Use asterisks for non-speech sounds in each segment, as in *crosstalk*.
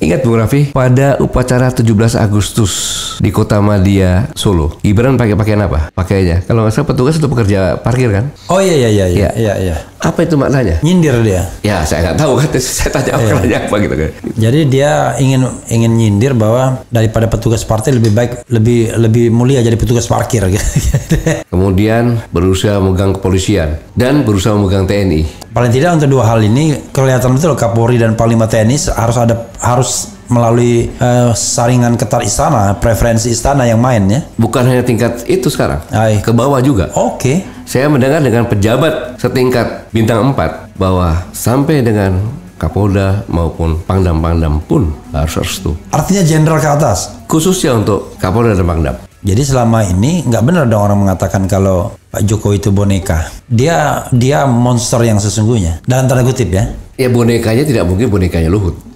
Ingat Bung Raffi, pada upacara 17 Agustus di Kota Madia, Solo, Gibran pakai pakaian apa? Pakainya. Kalau nggak salah petugas itu pekerja parkir kan? Oh iya iya iya iya Iya. iya. Apa itu maknanya? Nyindir dia. Ya saya nggak tahu kan, *laughs* saya tanya maknanya apa gitu kan. Jadi dia ingin ingin nyindir bahwa daripada petugas partai lebih baik lebih lebih mulia jadi petugas parkir gitu. *laughs* Kemudian berusaha memegang kepolisian dan berusaha memegang TNI. Paling tidak untuk dua hal ini kelihatan betul Kapolri dan Panglima TNI harus ada harus melalui eh, saringan ketat istana, preferensi istana yang main ya. Bukan hanya tingkat itu sekarang, Ai. ke bawah juga. Oke. Saya mendengar dengan pejabat setingkat bintang 4 bahwa sampai dengan Kapolda maupun Pangdam-Pangdam pun harus restu. Artinya jenderal ke atas. Khususnya untuk Kapolda dan Pangdam. Jadi selama ini nggak benar dong orang mengatakan kalau Pak Jokowi itu boneka. Dia dia monster yang sesungguhnya. Dalam tanda kutip ya. Ya bonekanya tidak mungkin bonekanya Luhut.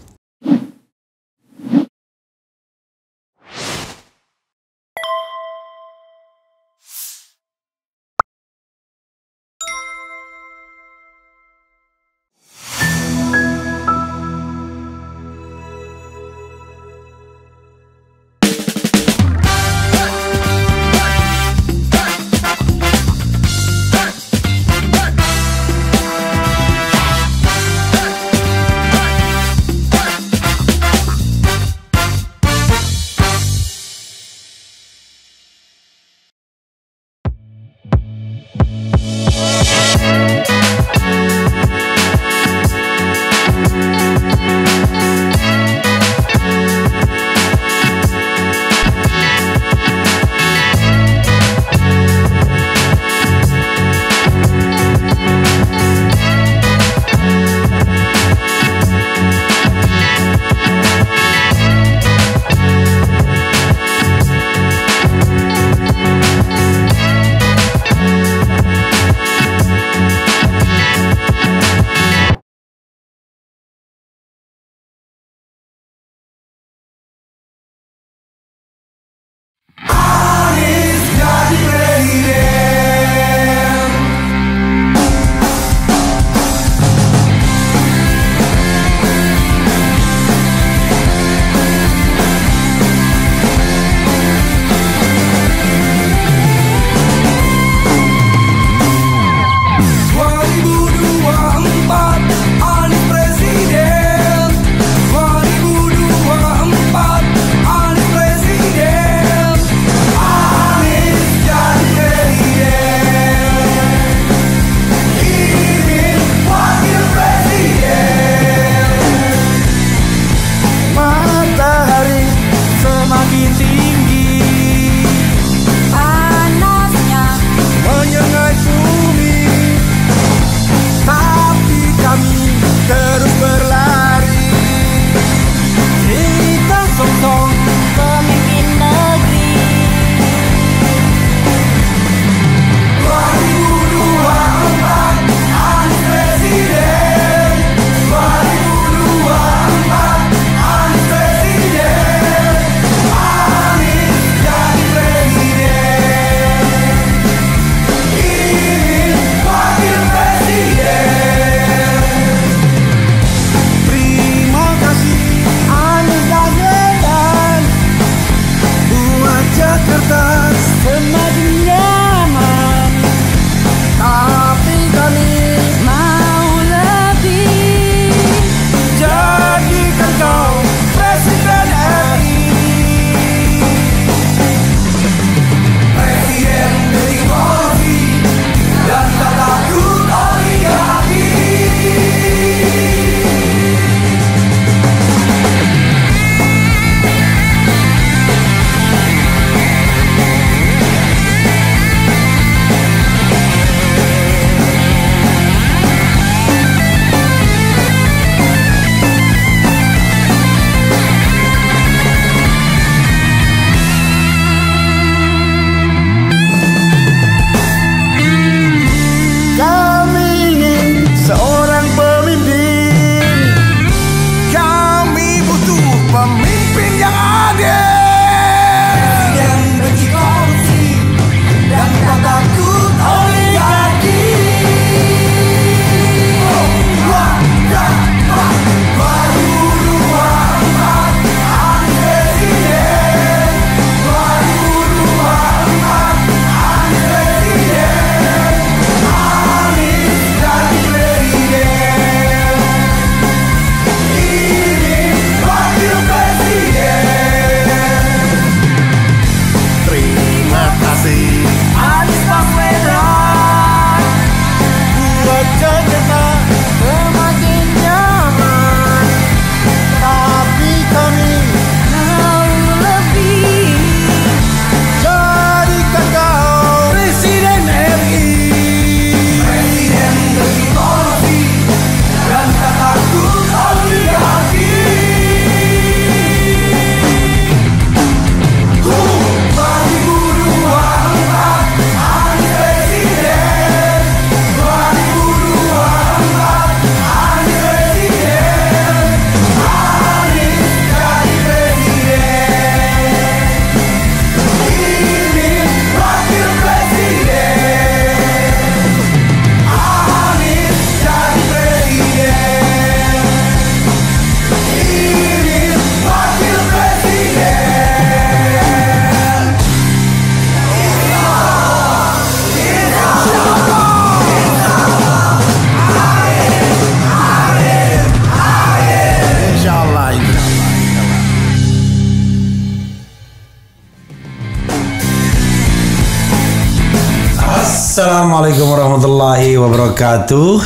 Assalamualaikum warahmatullahi wabarakatuh.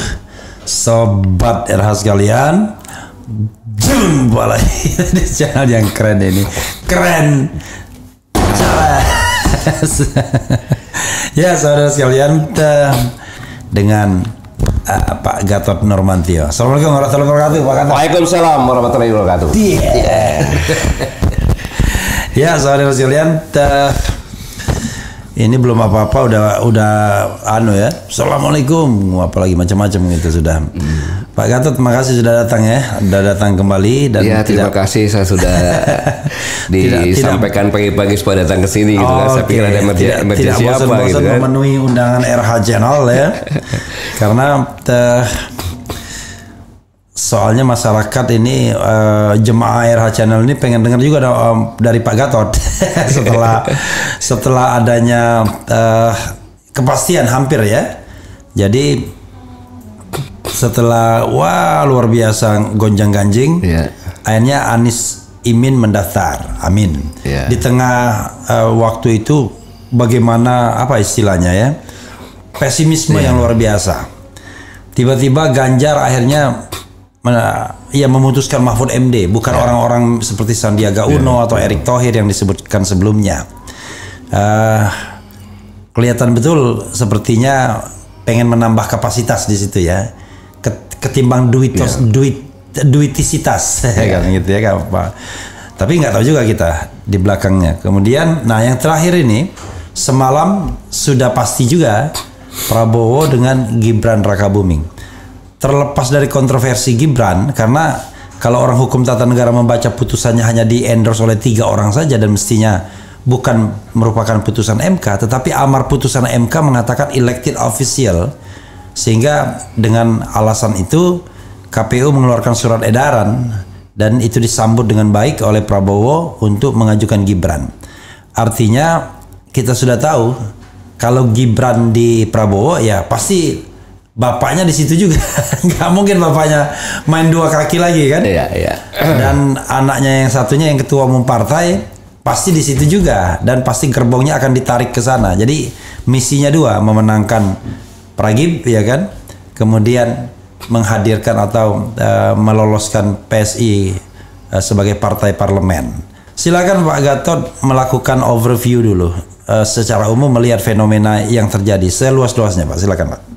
Sobat RH sekalian Jumpa lagi *laughs* di channel yang keren ini. Keren. *laughs* Ya saudara sekalian Dengan eh, Pak Gatot Nurmantio. Assalamualaikum warahmatullahi wabarakatuh Pak Gatot. Waalaikumsalam warahmatullahi wabarakatuh. Iya. *laughs* ya saudara sekalian, ini belum apa-apa udah udah anu ya. Assalamualaikum, apalagi macam-macam gitu sudah. Pak Gatot, terima kasih sudah datang ya, sudah datang kembali dan Ya terima kasih saya sudah *laughs* Tidak- disampaikan pagi-pagi supaya datang ke sini gitu kan. Saya Oke, pikir ada emergency, tidak, emergency tidak apa bosan-bosan gitu kan. memenuhi undangan RH Channel ya. *laughs* Karena eh, soalnya masyarakat ini eh, jemaah RH Channel ini pengen dengar juga da- em, dari Pak Gatot *laughs* setelah setelah adanya eh, kepastian hampir ya. Jadi setelah wah luar biasa gonjang ganjing Iya. akhirnya Anies Imin mendaftar amin Iya. di tengah eh, waktu itu bagaimana apa istilahnya ya pesimisme yang luar biasa tiba-tiba Ganjar akhirnya ya memutuskan Mahfud MD bukan orang-orang seperti Sandiaga Uno atau Erick Thohir yang disebutkan sebelumnya. Eh, kelihatan betul sepertinya pengen menambah kapasitas di situ ya. Ket- ketimbang duit duit duitisitas. *laughs* Kan gitu ya kan Pak. Tapi nggak tahu juga kita di belakangnya. Kemudian, nah yang terakhir ini semalam sudah pasti juga Prabowo dengan Gibran Rakabuming. Terlepas dari kontroversi Gibran, karena kalau orang hukum tata negara membaca putusannya hanya di endorse oleh tiga orang saja dan mestinya bukan merupakan putusan MK, tetapi amar putusan MK mengatakan elected official, sehingga dengan alasan itu KPU mengeluarkan surat edaran dan itu disambut dengan baik oleh Prabowo untuk mengajukan Gibran. Artinya kita sudah tahu kalau Gibran di Prabowo ya pasti bapaknya di situ juga. *laughs* Nggak mungkin bapaknya main dua kaki lagi kan? Iya, iya. *clears throat* Dan anaknya yang satunya yang ketua umum partai pasti di situ juga dan pasti gerbongnya akan ditarik ke sana. Jadi misinya dua, memenangkan Pragib ya kan? Kemudian menghadirkan atau eh, meloloskan PSI eh, sebagai partai parlemen. Silakan Pak Gatot melakukan overview dulu eh, secara umum melihat fenomena yang terjadi seluas-luasnya Pak. Silakan Pak.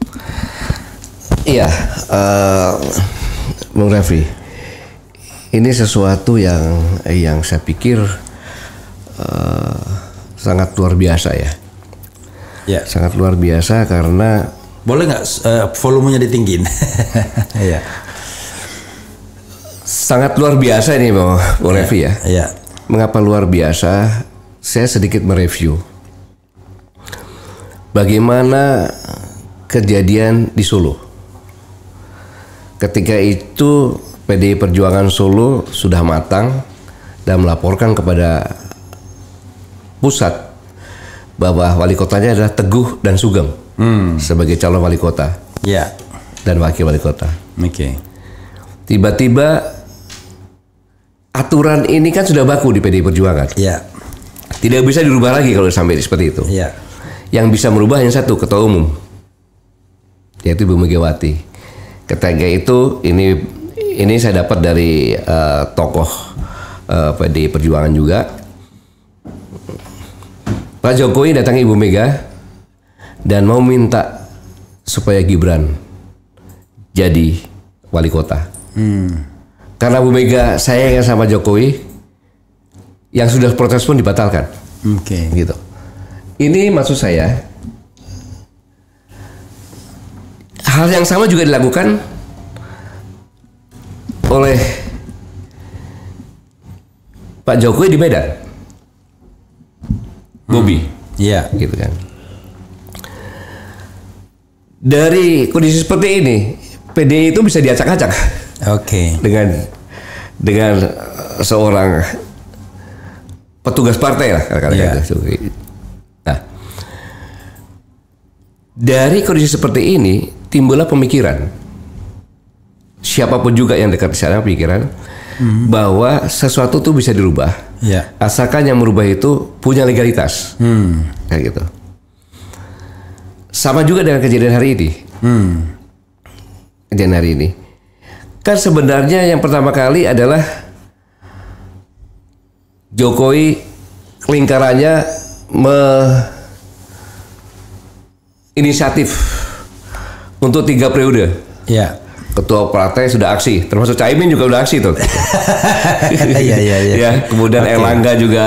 Iya, eh, Bung Refri, ini sesuatu yang yang saya pikir eh, sangat luar biasa ya, Ya. sangat luar biasa karena Boleh nggak eh, volumenya ditinggiin? *laughs* Iya. sangat luar biasa ini Bung, Bung Refri ya. Iya. Mengapa luar biasa? Saya sedikit mereview bagaimana kejadian di Solo. Ketika itu PDI Perjuangan Solo sudah matang dan melaporkan kepada pusat bahwa wali kotanya adalah Teguh dan Sugeng sebagai calon wali kota Iya. dan wakil wali kota. Oke. Tiba-tiba aturan ini kan sudah baku di PDI Perjuangan. Iya. Tidak bisa dirubah lagi kalau sampai seperti itu. Iya. Yang bisa merubah hanya satu, ketua umum. Yaitu Ibu Megawati. Ketika itu ini ini saya dapat dari eh, tokoh eh, PDI Perjuangan juga. Pak Jokowi datangi Ibu Mega dan mau minta supaya Gibran jadi wali kota. Karena Bu Mega sayangnya sama Jokowi, yang sudah protes pun dibatalkan Oke. gitu. Ini maksud saya hal yang sama juga dilakukan oleh Pak Jokowi di Medan. Bobi, Iya. gitu kan. Dari kondisi seperti ini, PDI itu bisa diacak-acak Oke. dengan dengan seorang petugas partai lah katakan Iya. gitu. Nah, dari kondisi seperti ini timbullah pemikiran siapa pun juga yang dekat di sana pikiran bahwa sesuatu tuh bisa dirubah Iya. asalkan yang merubah itu punya legalitas Hmm. kayak gitu. sama juga dengan kejadian hari ini. Hmm. Kejadian hari ini. Kan sebenarnya yang pertama kali adalah Jokowi lingkarannya me inisiatif untuk tiga periode. Ya. Ketua partai sudah aksi, termasuk Caimin juga udah aksi tuh. *laughs* Iya iya iya. ya, kemudian Oke. Erlangga juga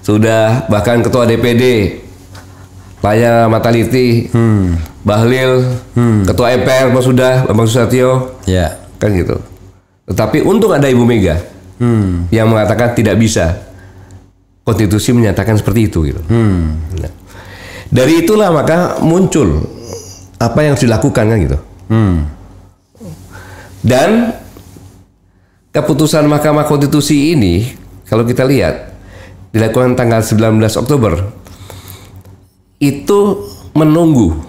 sudah bahkan ketua DPD Laya Mataliti, Hmm. Bahlil, ketua MPR Mas sudah Bambang Susatyo, Ya. kan gitu. Tetapi untung ada Ibu Mega Hmm. yang mengatakan tidak bisa. Konstitusi menyatakan seperti itu gitu. Hmm. Nah, dari itulah maka muncul apa yang harus dilakukan kan gitu. Hmm. Dan keputusan Mahkamah Konstitusi ini kalau kita lihat dilakukan tanggal 19 Oktober itu menunggu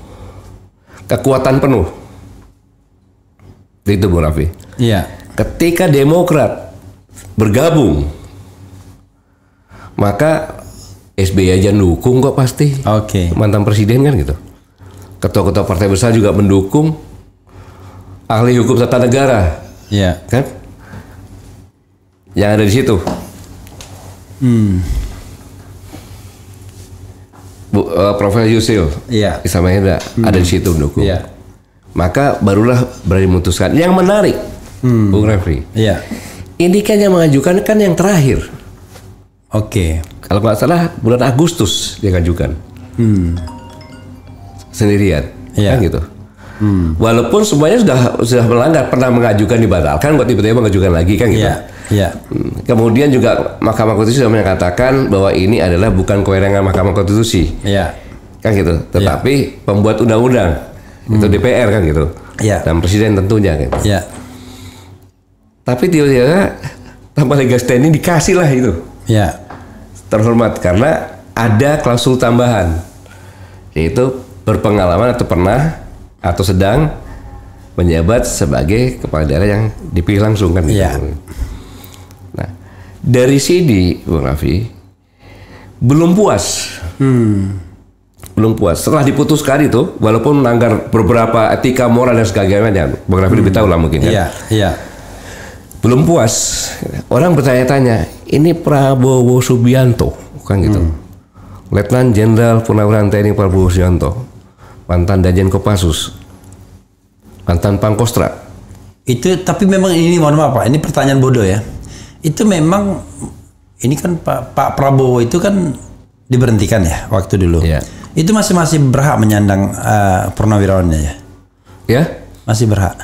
kekuatan penuh. Itu Bung Raffi. Iya. Ketika Demokrat bergabung maka SBY aja dukung kok pasti. Oke. Mantan presiden kan gitu. Ketua-ketua partai besar juga mendukung ahli hukum tata negara Iya. kan yang ada di situ Hmm. Bu, eh, Profesor Yusil Iya. Isa Mahendra ada di situ mendukung Iya. maka barulah berani memutuskan yang menarik Bung Refri Iya. ini kan yang mengajukan kan yang terakhir Oke. kalau nggak salah bulan Agustus dia ajukan Hmm. Sendirian Iya. kan gitu walaupun semuanya sudah sudah melanggar pernah mengajukan dibatalkan buat tiba-tiba mengajukan lagi kan gitu Iya. Iya. Hmm, Kemudian juga Mahkamah Konstitusi sudah menyatakan bahwa ini adalah bukan kewenangan Mahkamah Konstitusi, Iya. kan gitu. Tetapi pembuat undang-undang itu DPR kan gitu, Iya. dan Presiden tentunya gitu. Iya. Tapi tiba-tiba tanpa legal standing dikasih lah itu Iya. terhormat karena ada klausul tambahan, yaitu berpengalaman atau pernah atau sedang menjabat sebagai kepala daerah yang dipilih langsung kan gitu. Iya. Nah, dari sini Bung Raffi belum puas. Hmm. Belum puas. Setelah diputuskan itu, walaupun melanggar beberapa etika moral dan sebagainya, Bung Raffi lebih tahu lah mungkin kan. Iya. Iya. Belum puas. Orang bertanya-tanya, ini Prabowo Subianto, kan gitu. Letnan Jenderal Purnawirawan TNI Prabowo Subianto, mantan Danjen Kopassus, mantan Pangkostrat, Itu tapi memang ini mohon maaf Pak, ini pertanyaan bodoh ya. Itu memang ini kan Pak, Pak Prabowo itu kan diberhentikan ya waktu dulu. Iya. Itu masih masih berhak menyandang uh, purnawirawannya ya. ya? Masih berhak.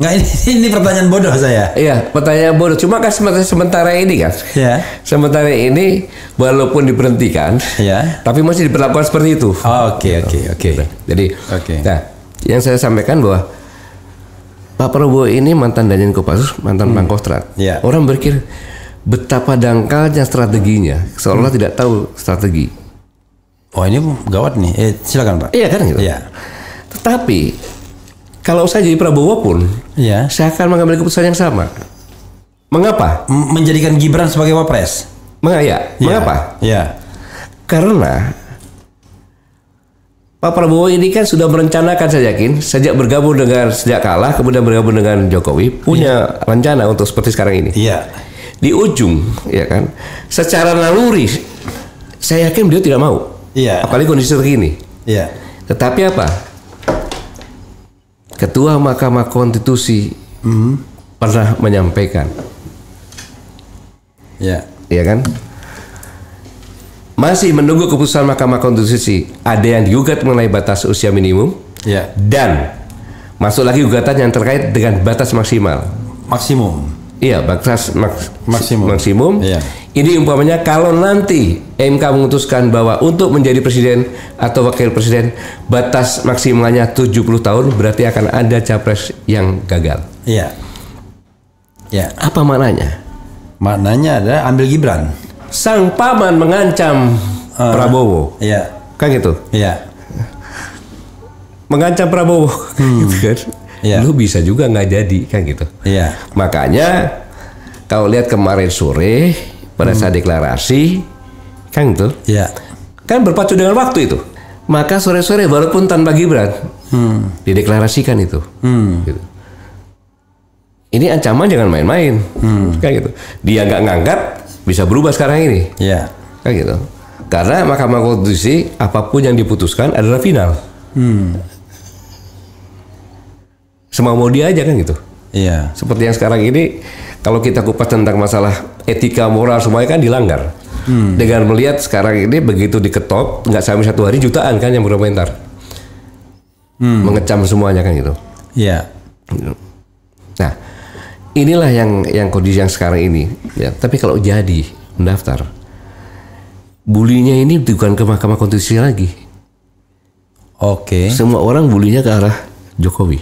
Nggak ini *laughs* ini pertanyaan bodoh saya. Iya, pertanyaan bodoh. Cuma kan sementara, sementara ini kan, Ya. sementara ini walaupun diberhentikan, Ya. tapi masih diperlakukan seperti itu. Oh, Oke oke oke. Jadi, Oke. nah, yang saya sampaikan bahwa Pak Prabowo ini mantan Danjen Kopassus, mantan Pangkostrat. Iya. Orang berpikir betapa dangkalnya strateginya, seolah tidak tahu strategi. Oh ini gawat nih. Eh silakan Pak. Iya kan gitu. Iya. Tetapi kalau saya jadi Prabowo pun, Iya. saya akan mengambil keputusan yang sama. Mengapa? M- Menjadikan Gibran sebagai wapres. Mengapa? Iya. Mengapa? Iya. Karena Pak Prabowo ini kan sudah merencanakan saya yakin sejak bergabung dengan sejak kalah kemudian bergabung dengan Jokowi punya rencana untuk seperti sekarang ini. Iya. Di ujung ya kan secara naluri saya yakin beliau tidak mau. Iya. Apalagi kondisi terkini. Iya. Tetapi apa? Ketua Mahkamah Konstitusi pernah menyampaikan, Iya. ya kan? Masih menunggu keputusan Mahkamah Konstitusi. Ada yang digugat mengenai batas usia minimum Iya. dan masuk lagi gugatan yang terkait dengan batas maksimal. Maksimum. Iya, batas maks- Maksimum. maksimum. Iya. Ini umpamanya kalau nanti MK memutuskan bahwa untuk menjadi presiden atau wakil presiden batas maksimalnya 70 tahun berarti akan ada capres yang gagal. Iya. Ya. Apa maknanya? Maknanya adalah ambil Gibran. Sang paman mengancam Ah. Prabowo. Iya. Kan gitu. Iya. Mengancam Prabowo *laughs* gitu kan. Iya. Lu bisa juga nggak jadi kan gitu. Iya. Makanya kalau lihat kemarin sore pada saat deklarasi kan gitu Iya. kan berpacu dengan waktu itu. Maka sore-sore walaupun tanpa Gibran Hmm. dideklarasikan itu. Hmm. Gitu. Ini ancaman jangan main-main. Hmm. Kan gitu. Dia nggak ngangkat bisa berubah sekarang ini. Ya. Kan gitu. Karena Mahkamah Konstitusi apa pun yang diputuskan adalah final. Hmm. Semau mau dia aja kan gitu. Iya. Seperti yang sekarang ini kalau kita kupas tentang masalah etika moral semuanya kan dilanggar. Dengan melihat sekarang ini begitu diketop nggak sampai satu hari jutaan kan yang berkomentar. Mengecam semuanya kan gitu. Iya. Nah, inilah yang yang kondisi yang sekarang ini. Ya, tapi kalau jadi mendaftar, bulinya ini bukan ke Mahkamah Konstitusi lagi. Oke. Semua orang bulinya ke arah Jokowi,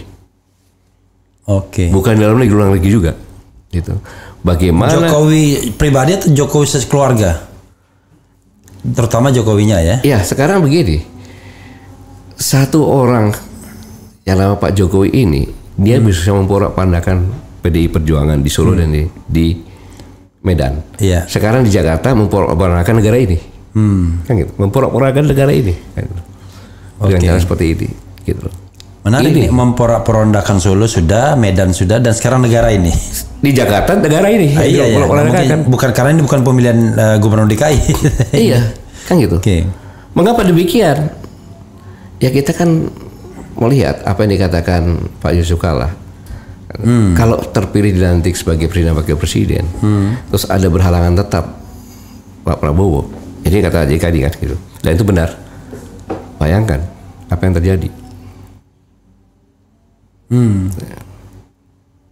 Oke. bukan dalam negeri luar negeri juga. Gitu. Bagaimana? Jokowi pribadi atau Jokowi sekeluarga? Terutama Jokowinya ya. Ya, sekarang begini. Satu orang yang nama Pak Jokowi ini, dia bisa memporak pandakan PDI Perjuangan di Solo dan di, di Medan. Iya. Sekarang di Jakarta memporak-porandakan negara ini. Hmm. Kan gitu. Memporak-porandakan negara ini. Kan gitu. Dengan Oke. cara seperti ini. Gitu loh. Menarik Ini. nih memporak-porandakan Solo sudah, Medan sudah, dan sekarang negara ini. *laughs* Di Jakarta negara ini. Ah, iya, iya. Mungkin kan. bukan karena ini bukan pemilihan eh, gubernur DKI. *laughs* Iya, kan gitu. Oke. Mengapa demikian? Ya kita kan melihat apa yang dikatakan Pak Yusuf Kala. Kalau terpilih dilantik sebagai presiden wakil presiden, terus ada berhalangan tetap Pak Prabowo. Ini kata JK kan gitu. Dan itu benar. Bayangkan apa yang terjadi.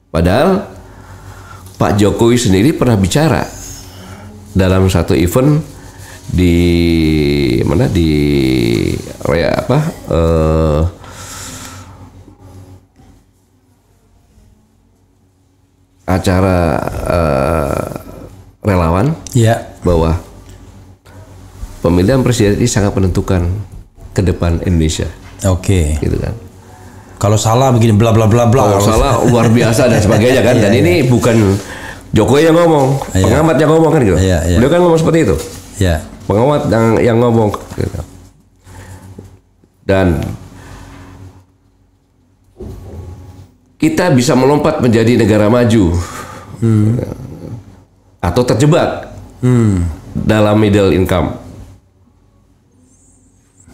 Padahal Pak Jokowi sendiri pernah bicara dalam satu event di mana di ya apa eh, acara eh, relawan Ya. bahwa pemilihan presiden ini sangat menentukan ke depan Indonesia Oke. gitu kan. Kalau salah begini bla bla bla bla. Kalau salah luar biasa dan sebagainya kan. *laughs* Dan Iya, ini bukan Jokowi yang ngomong, Iya. pengamat yang ngomong kan gitu. Iya, iya. Beliau kan ngomong seperti itu. Ya. pengamat yang yang ngomong gitu. dan kita bisa melompat menjadi negara maju atau terjebak dalam middle income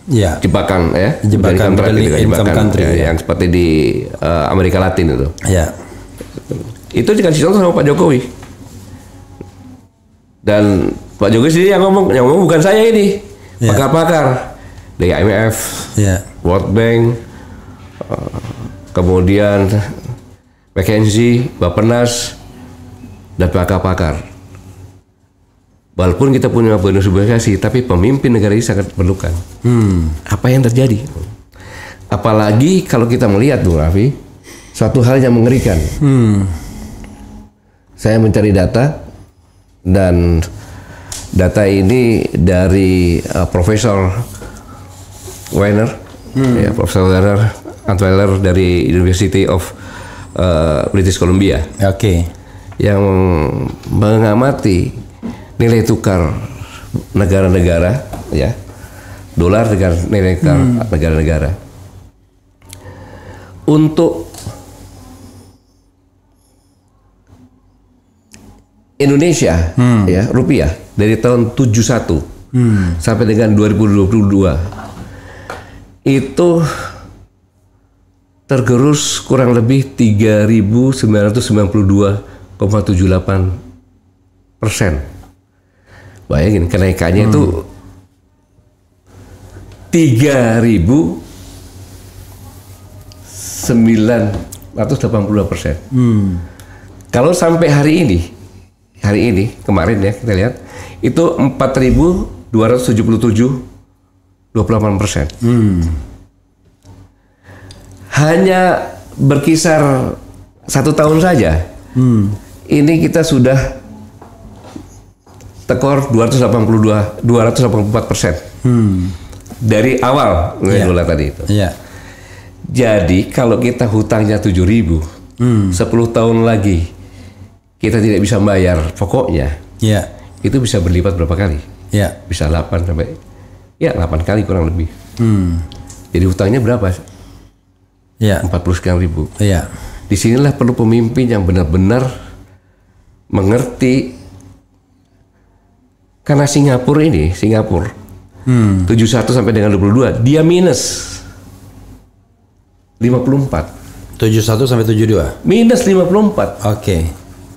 Ya. jebakan ya Jebakan income, middle gitu kan, jebakan, country, ya, ya. yang seperti di eh, Amerika Latin itu Ya. itu dikasih contoh sama Pak Jokowi dan Pak Jokowi sendiri yang ngomong yang ngomong bukan saya ini Ya. pakar-pakar dari IMF Ya. World Bank eh, kemudian McKinsey Bappenas dan pakar-pakar walaupun kita punya bonus obligasi tapi pemimpin negara ini sangat perlukan Hmm. apa yang terjadi apalagi kalau kita melihat Bung Raffi suatu hal yang mengerikan Hmm. saya mencari data dan data ini dari uh, Profesor Weiner, ya, Profesor Weiner Antweller dari University of uh, British Columbia Oke. yang mengamati nilai tukar negara-negara, ya, dolar dengan nilai tukar negara-negara. Untuk Indonesia ya rupiah dari tahun 71 sampai dengan 2022 itu tergerus kurang lebih 3.992,78 persen. Bayangin kenaikannya itu 3.982 persen. Kalau sampai hari ini, hari ini kemarin ya kita lihat itu 4.277 28 persen. Hanya berkisar satu tahun saja. Ini kita sudah tekor 282 284 persen dari awal nilai Iya. dolar tadi itu. Iya. Jadi kalau kita hutangnya 7.000 ribu, 10 tahun lagi kita tidak bisa bayar pokoknya, Iya. itu bisa berlipat berapa kali? Iya. Bisa 8 sampai ya 8 kali kurang lebih. Hmm. Jadi hutangnya berapa? Iya. 40 sekian ribu. Iya. Di sinilah perlu pemimpin yang benar-benar mengerti karena Singapura ini, Singapura, Hmm. 71 sampai dengan 22, dia minus 54. 71 sampai 72. Minus 54. Oke.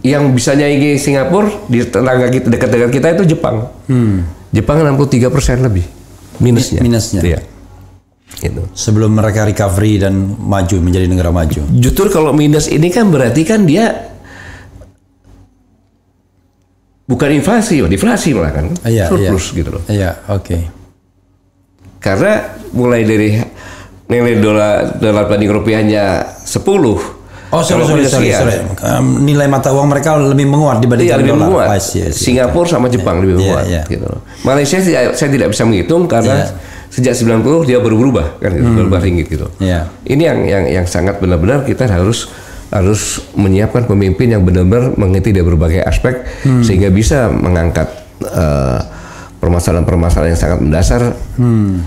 Yang bisa nyaingi Singapura di tetangga kita dekat-dekat kita itu Jepang. Jepang 63 persen lebih minusnya. Mi- minusnya. Iya. Gitu. Sebelum mereka recovery dan maju menjadi negara maju. Justru kalau minus ini kan berarti kan dia bukan inflasi, deflasi malah kan. Iya, Surplus iya. gitu loh. Iya, oke. Karena mulai dari nilai dolar dolar banding rupiahnya 10. Oh, sorry, sorry, sorry, sorry. Um, nilai mata uang mereka lebih menguat dibandingkan Iya lebih dolar. menguat. I see. Singapura sama Jepang lebih Iya, menguat iya. gitu loh. Malaysia saya, saya tidak bisa menghitung karena Iya. sejak 90 dia baru berubah kan gitu, berubah ringgit gitu. Iya. Ini yang yang yang sangat benar-benar kita harus harus menyiapkan pemimpin yang benar-benar mengerti dari berbagai aspek Hmm. sehingga bisa mengangkat eh, permasalahan-permasalahan yang sangat mendasar. Hmm.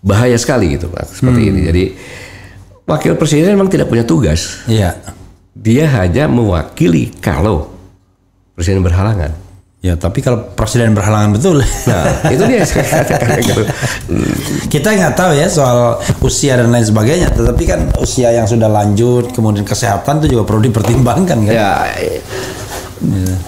Bahaya sekali gitu Pak, seperti Hmm. ini. Jadi wakil presiden memang tidak punya tugas. Iya. Dia hanya mewakili kalau presiden berhalangan. Ya, tapi kalau presiden berhalangan betul. Nah, itu dia. *laughs* Kita nggak tahu ya soal usia dan lain sebagainya, tetapi kan usia yang sudah lanjut, kemudian kesehatan itu juga perlu dipertimbangkan kan. Ya,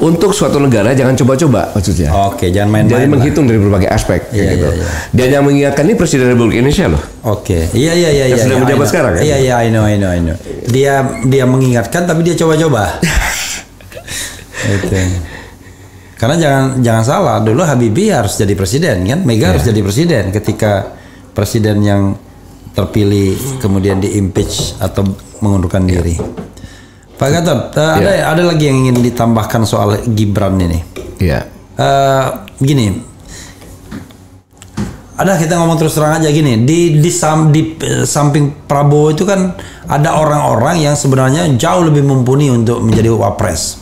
untuk suatu negara jangan coba-coba maksudnya. Oke, jangan main-main. Jadi lah. menghitung dari berbagai aspek kayak Iya, gitu. iya, iya. Dan yang mengingatkan ini Presiden Republik Indonesia loh. Oke, iya iya iya Yang iya. sudah iya, menjabat sekarang, kan? Iya iya, I know, I know, I know. Dia dia mengingatkan tapi dia coba-coba. *laughs* Oke. Karena jangan jangan salah, dulu Habibie harus jadi presiden kan, Mega harus Iya. jadi presiden ketika presiden yang terpilih kemudian di impeach atau mengundurkan diri. Pak Gatot, eh, ada Iya. ada lagi yang ingin ditambahkan soal Gibran ini. Iya. Eh, gini, ada kita ngomong terus terang aja gini di di, sam- di eh, samping Prabowo itu kan ada orang-orang yang sebenarnya jauh lebih mumpuni untuk menjadi wapres.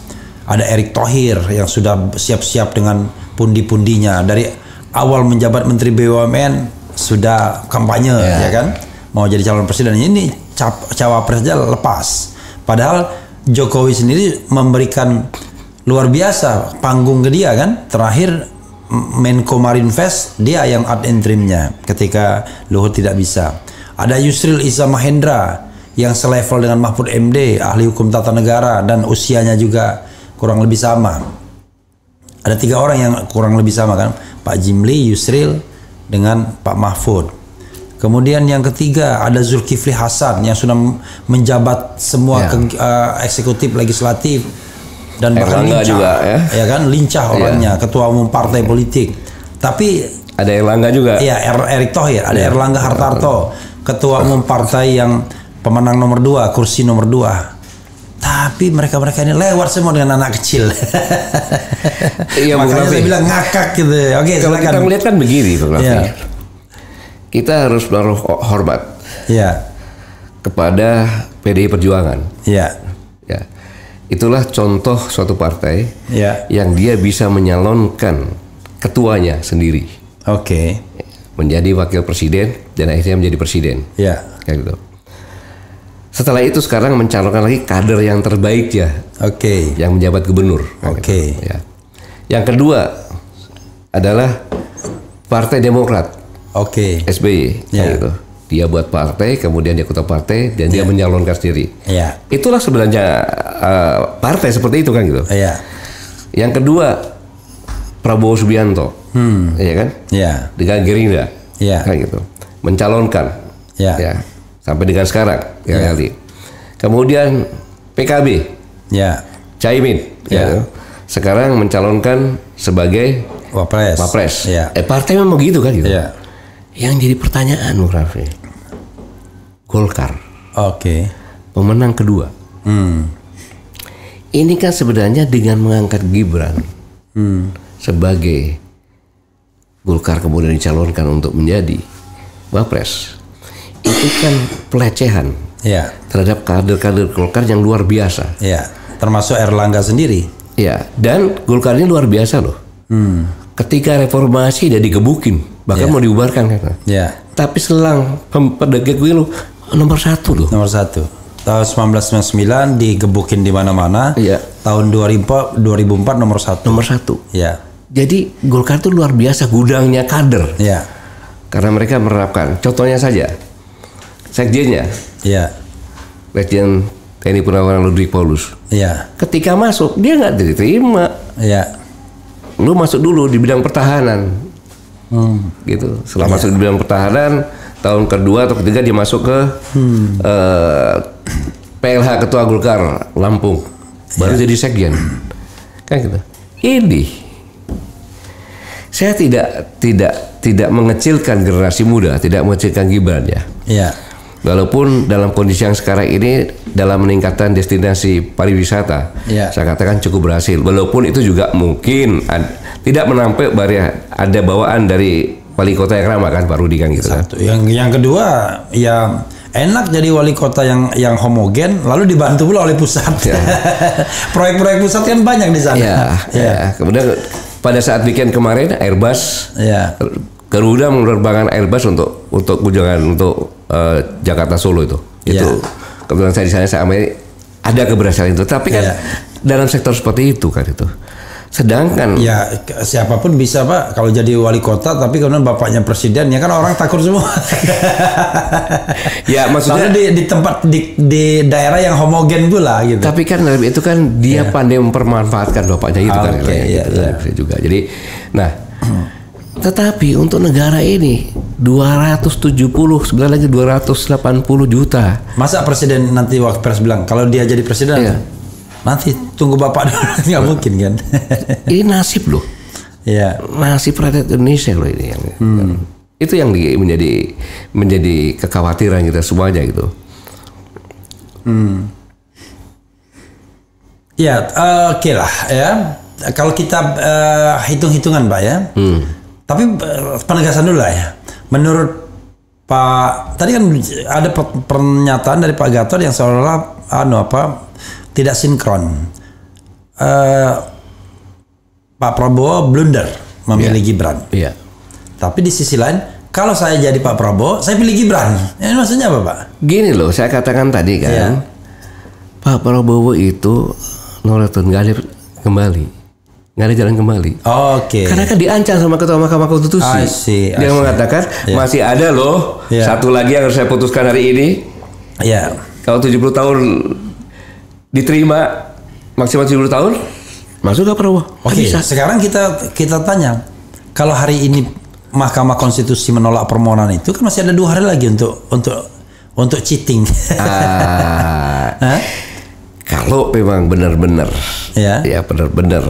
Ada Erick Thohir yang sudah siap-siap dengan pundi-pundinya. Dari awal menjabat Menteri BUMN sudah kampanye ya. kan? Mau jadi calon presiden. Ini cawapres aja lepas. Padahal Jokowi sendiri memberikan luar biasa panggung ke dia kan? Terakhir Menko Marinvest dia yang ad interimnya ketika Luhut tidak bisa. Ada Yusril Iza Mahendra yang selevel dengan Mahfud MD ahli hukum tata negara dan usianya juga kurang lebih sama. Ada tiga orang yang kurang lebih sama kan? Pak Jimli Yusril dengan Pak Mahfud. Kemudian yang ketiga ada Zulkifli Hasan yang sudah menjabat semua Ya. ke- eh, eksekutif legislatif dan bahkan Erlangga lincah. juga, ya. kan? Lincah orangnya ketua umum partai politik. Tapi Ada Erlangga juga. ya Er- Erick Thohir ada Erlangga Hartarto ketua umum partai yang pemenang nomor dua kursi nomor dua tapi mereka-mereka ini lewat semua dengan anak kecil. Iya, Makanya saya bilang ngakak gitu. Oke, Kalau silakan. kita melihat kan begini, Bung Raffi. Iya. Kita harus menaruh hormat Iya. kepada PDI Perjuangan. Iya. Ya. Itulah contoh suatu partai Iya. yang dia bisa menyalonkan ketuanya sendiri Oke. menjadi wakil presiden dan akhirnya menjadi presiden. Iya. Kayak gitu. Setelah itu sekarang mencalonkan lagi kader yang terbaik ya, Oke. yang menjabat gubernur. Oke. gitu. Ya. Yang kedua adalah Partai Demokrat Oke. SBY. kayak Ya. gitu. Dia buat partai, kemudian dia ketua partai dan dia menyalonkan sendiri. Iya. Itulah sebenarnya uh, partai seperti itu kan gitu. Iya. Yang kedua Prabowo Subianto, Hmm. ya kan? Iya. Dengan Gerindra, Iya. kan gitu, mencalonkan, Iya. ya, sampai dengan sekarang, ya Iya. kali. Kemudian PKB, Iya. Caimin, Iya. ya, sekarang mencalonkan sebagai Wapres. Wapres. Iya. Eh partai memang begitu kan gitu. Iya. Yang jadi pertanyaan, Bung Raffi, Golkar, Oke. pemenang kedua. Hmm. Ini kan sebenarnya dengan mengangkat Gibran Hmm. sebagai Golkar kemudian dicalonkan untuk menjadi Wapres. Itu kan pelecehan Iya. terhadap kader-kader Golkar yang luar biasa. Iya. Termasuk Erlangga sendiri. Ya, dan Golkar ini luar biasa loh. Hmm. ketika reformasi dia digebukin, bahkan Iya. mau dibubarkan kan. Ya. Tapi selang pem- pendekik pemilu nomor satu loh. Nomor satu. Tahun 1999 digebukin di mana-mana. Iya. Tahun 2004, 2004 nomor satu. Nomor satu. Ya. Jadi Golkar itu luar biasa gudangnya kader. Ya. Karena mereka menerapkan. Contohnya saja, sekjennya, Ya. Legend TNI Purnawirawan Ludwig Paulus. Ya. Ketika masuk, dia nggak diterima. Ya. Lu masuk dulu di bidang pertahanan. Gitu. Setelah masuk di bidang pertahanan, tahun kedua atau ketiga dia masuk ke eh, PLH Ketua Golkar Lampung. Baru jadi sekjen. Kan gitu. Ini saya tidak tidak tidak mengecilkan generasi muda, tidak mengecilkan Gibran ya. Ya. Walaupun dalam kondisi yang sekarang ini dalam meningkatkan destinasi pariwisata, Iya. saya katakan cukup berhasil. Walaupun itu juga mungkin ad- tidak menampik bahwa ada bawaan dari wali kota yang ramah kan Pak Rudi kan gitu kan. Satu. Yang yang kedua ya enak jadi wali kota yang yang homogen lalu dibantu pula oleh pusat. Ya. *laughs* Proyek-proyek pusat kan banyak di sana. Ya, ya. Kemudian pada saat weekend kemarin Airbus Ya. Garuda menerbangkan Airbus untuk untuk kunjungan untuk eh, Jakarta Solo itu. Ya. Itu kebetulan saya di sana saya amati ada keberhasilan itu. Tapi kan Ya. dalam sektor seperti itu kan itu. Sedangkan Ya siapa pun bisa pak kalau jadi wali kota tapi kemudian bapaknya presiden ya kan orang takut semua. Ya, maksudnya- Lalu di, di tempat di, di daerah yang homogen pula gitu. Tapi kan itu kan dia pandai mempermanfaatkan bapaknya itu kan Oke, katanya iya, gitu, iya. kan, bisa juga. Jadi nah tetapi untuk negara ini 270 sebenarnya lagi 280 juta. Masa presiden nanti waktu pers bilang kalau dia jadi presiden Iya. nanti tunggu bapak dulu *laughs* nggak mungkin kan? *laughs* Ini nasib loh. Iya. Nasib rakyat Indonesia loh ini yang itu yang di- menjadi menjadi kekhawatiran kita semuanya gitu. Ya, eh, oke lah ya. Kalau kita eh, hitung-hitungan, Pak ya. Tapi eh, penegasan dulu lah ya. Menurut Pak, tadi kan ada pe- pernyataan dari Pak Gatot yang seolah-olah anu apa tidak sinkron. Eh, Pak Prabowo blunder memilih Gibran. Iya. Tapi di sisi lain, kalau saya jadi Pak Prabowo, saya pilih Gibran. Ini maksudnya apa, Pak? Gini loh, saya katakan tadi kan, Iya. Pak Prabowo itu nggak ada kembali, nggak ada jalan kembali. Oke. Karena kan diancam sama Ketua Mahkamah Konstitusi. I see, I Dia mengatakan Iya. masih ada loh Iya. satu lagi yang harus saya putuskan hari ini. Ya. Kalau 70 tahun diterima maksimal 70 tahun, masuk ke Prabowo. Kan Oke, bisa. sekarang kita kita tanya, kalau hari ini Mahkamah Konstitusi menolak permohonan itu kan masih ada dua hari lagi untuk untuk untuk cheating. Ah, *laughs* kalau memang benar-benar, Ya. ya benar-benar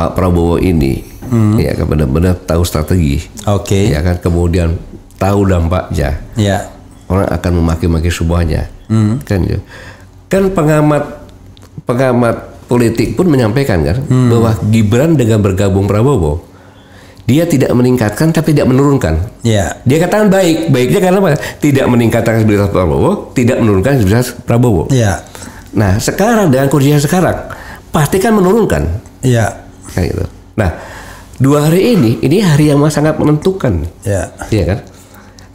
Pak Prabowo ini, Hmm. ya kan benar-benar tahu strategi, Oke. ya kan kemudian tahu dampaknya. Ya. orang akan memaki-maki semuanya Hmm. kan ya kan pengamat pengamat politik pun menyampaikan kan Hmm. bahwa Gibran dengan bergabung Prabowo dia tidak meningkatkan tapi tidak menurunkan Ya. dia katakan baik baiknya karena apa tidak meningkatkan kredibilitas Prabowo tidak menurunkan kredibilitas Prabowo Ya. nah sekarang dengan kondisi sekarang pasti kan menurunkan Ya. Kan gitu nah dua hari ini ini hari yang sangat menentukan Ya. Iya kan?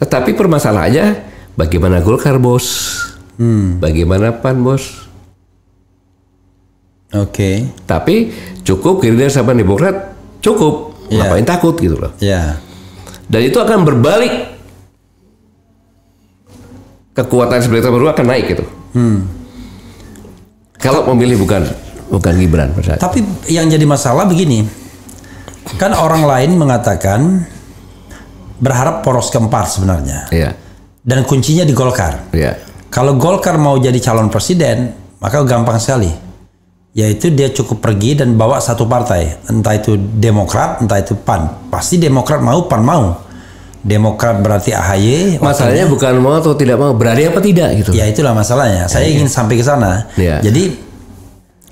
Tetapi permasalahannya bagaimana Golkar bos? Hmm. Bagaimana PAN bos? Oke. Tapi cukup Gerindra sama Demokrat cukup. Iya. Ngapain takut gitu loh. Ya. Dan itu akan berbalik. Kekuatan sebenarnya baru akan naik gitu. Hmm. Kalau memilih bukan bukan Gibran saat- Tapi yang jadi masalah begini. Kan orang lain mengatakan berharap poros keempat sebenarnya. Iya. Dan kuncinya di Golkar. Iya. Kalau Golkar mau jadi calon presiden, maka gampang sekali. Yaitu dia cukup pergi dan bawa satu partai. Entah itu Demokrat, entah itu PAN. Pasti Demokrat mau, PAN mau. Demokrat berarti AHY. Masalahnya bukan mau atau tidak mau, berani apa tidak gitu. Ya itulah masalahnya. Saya ingin sampai ke sana. Iya. Jadi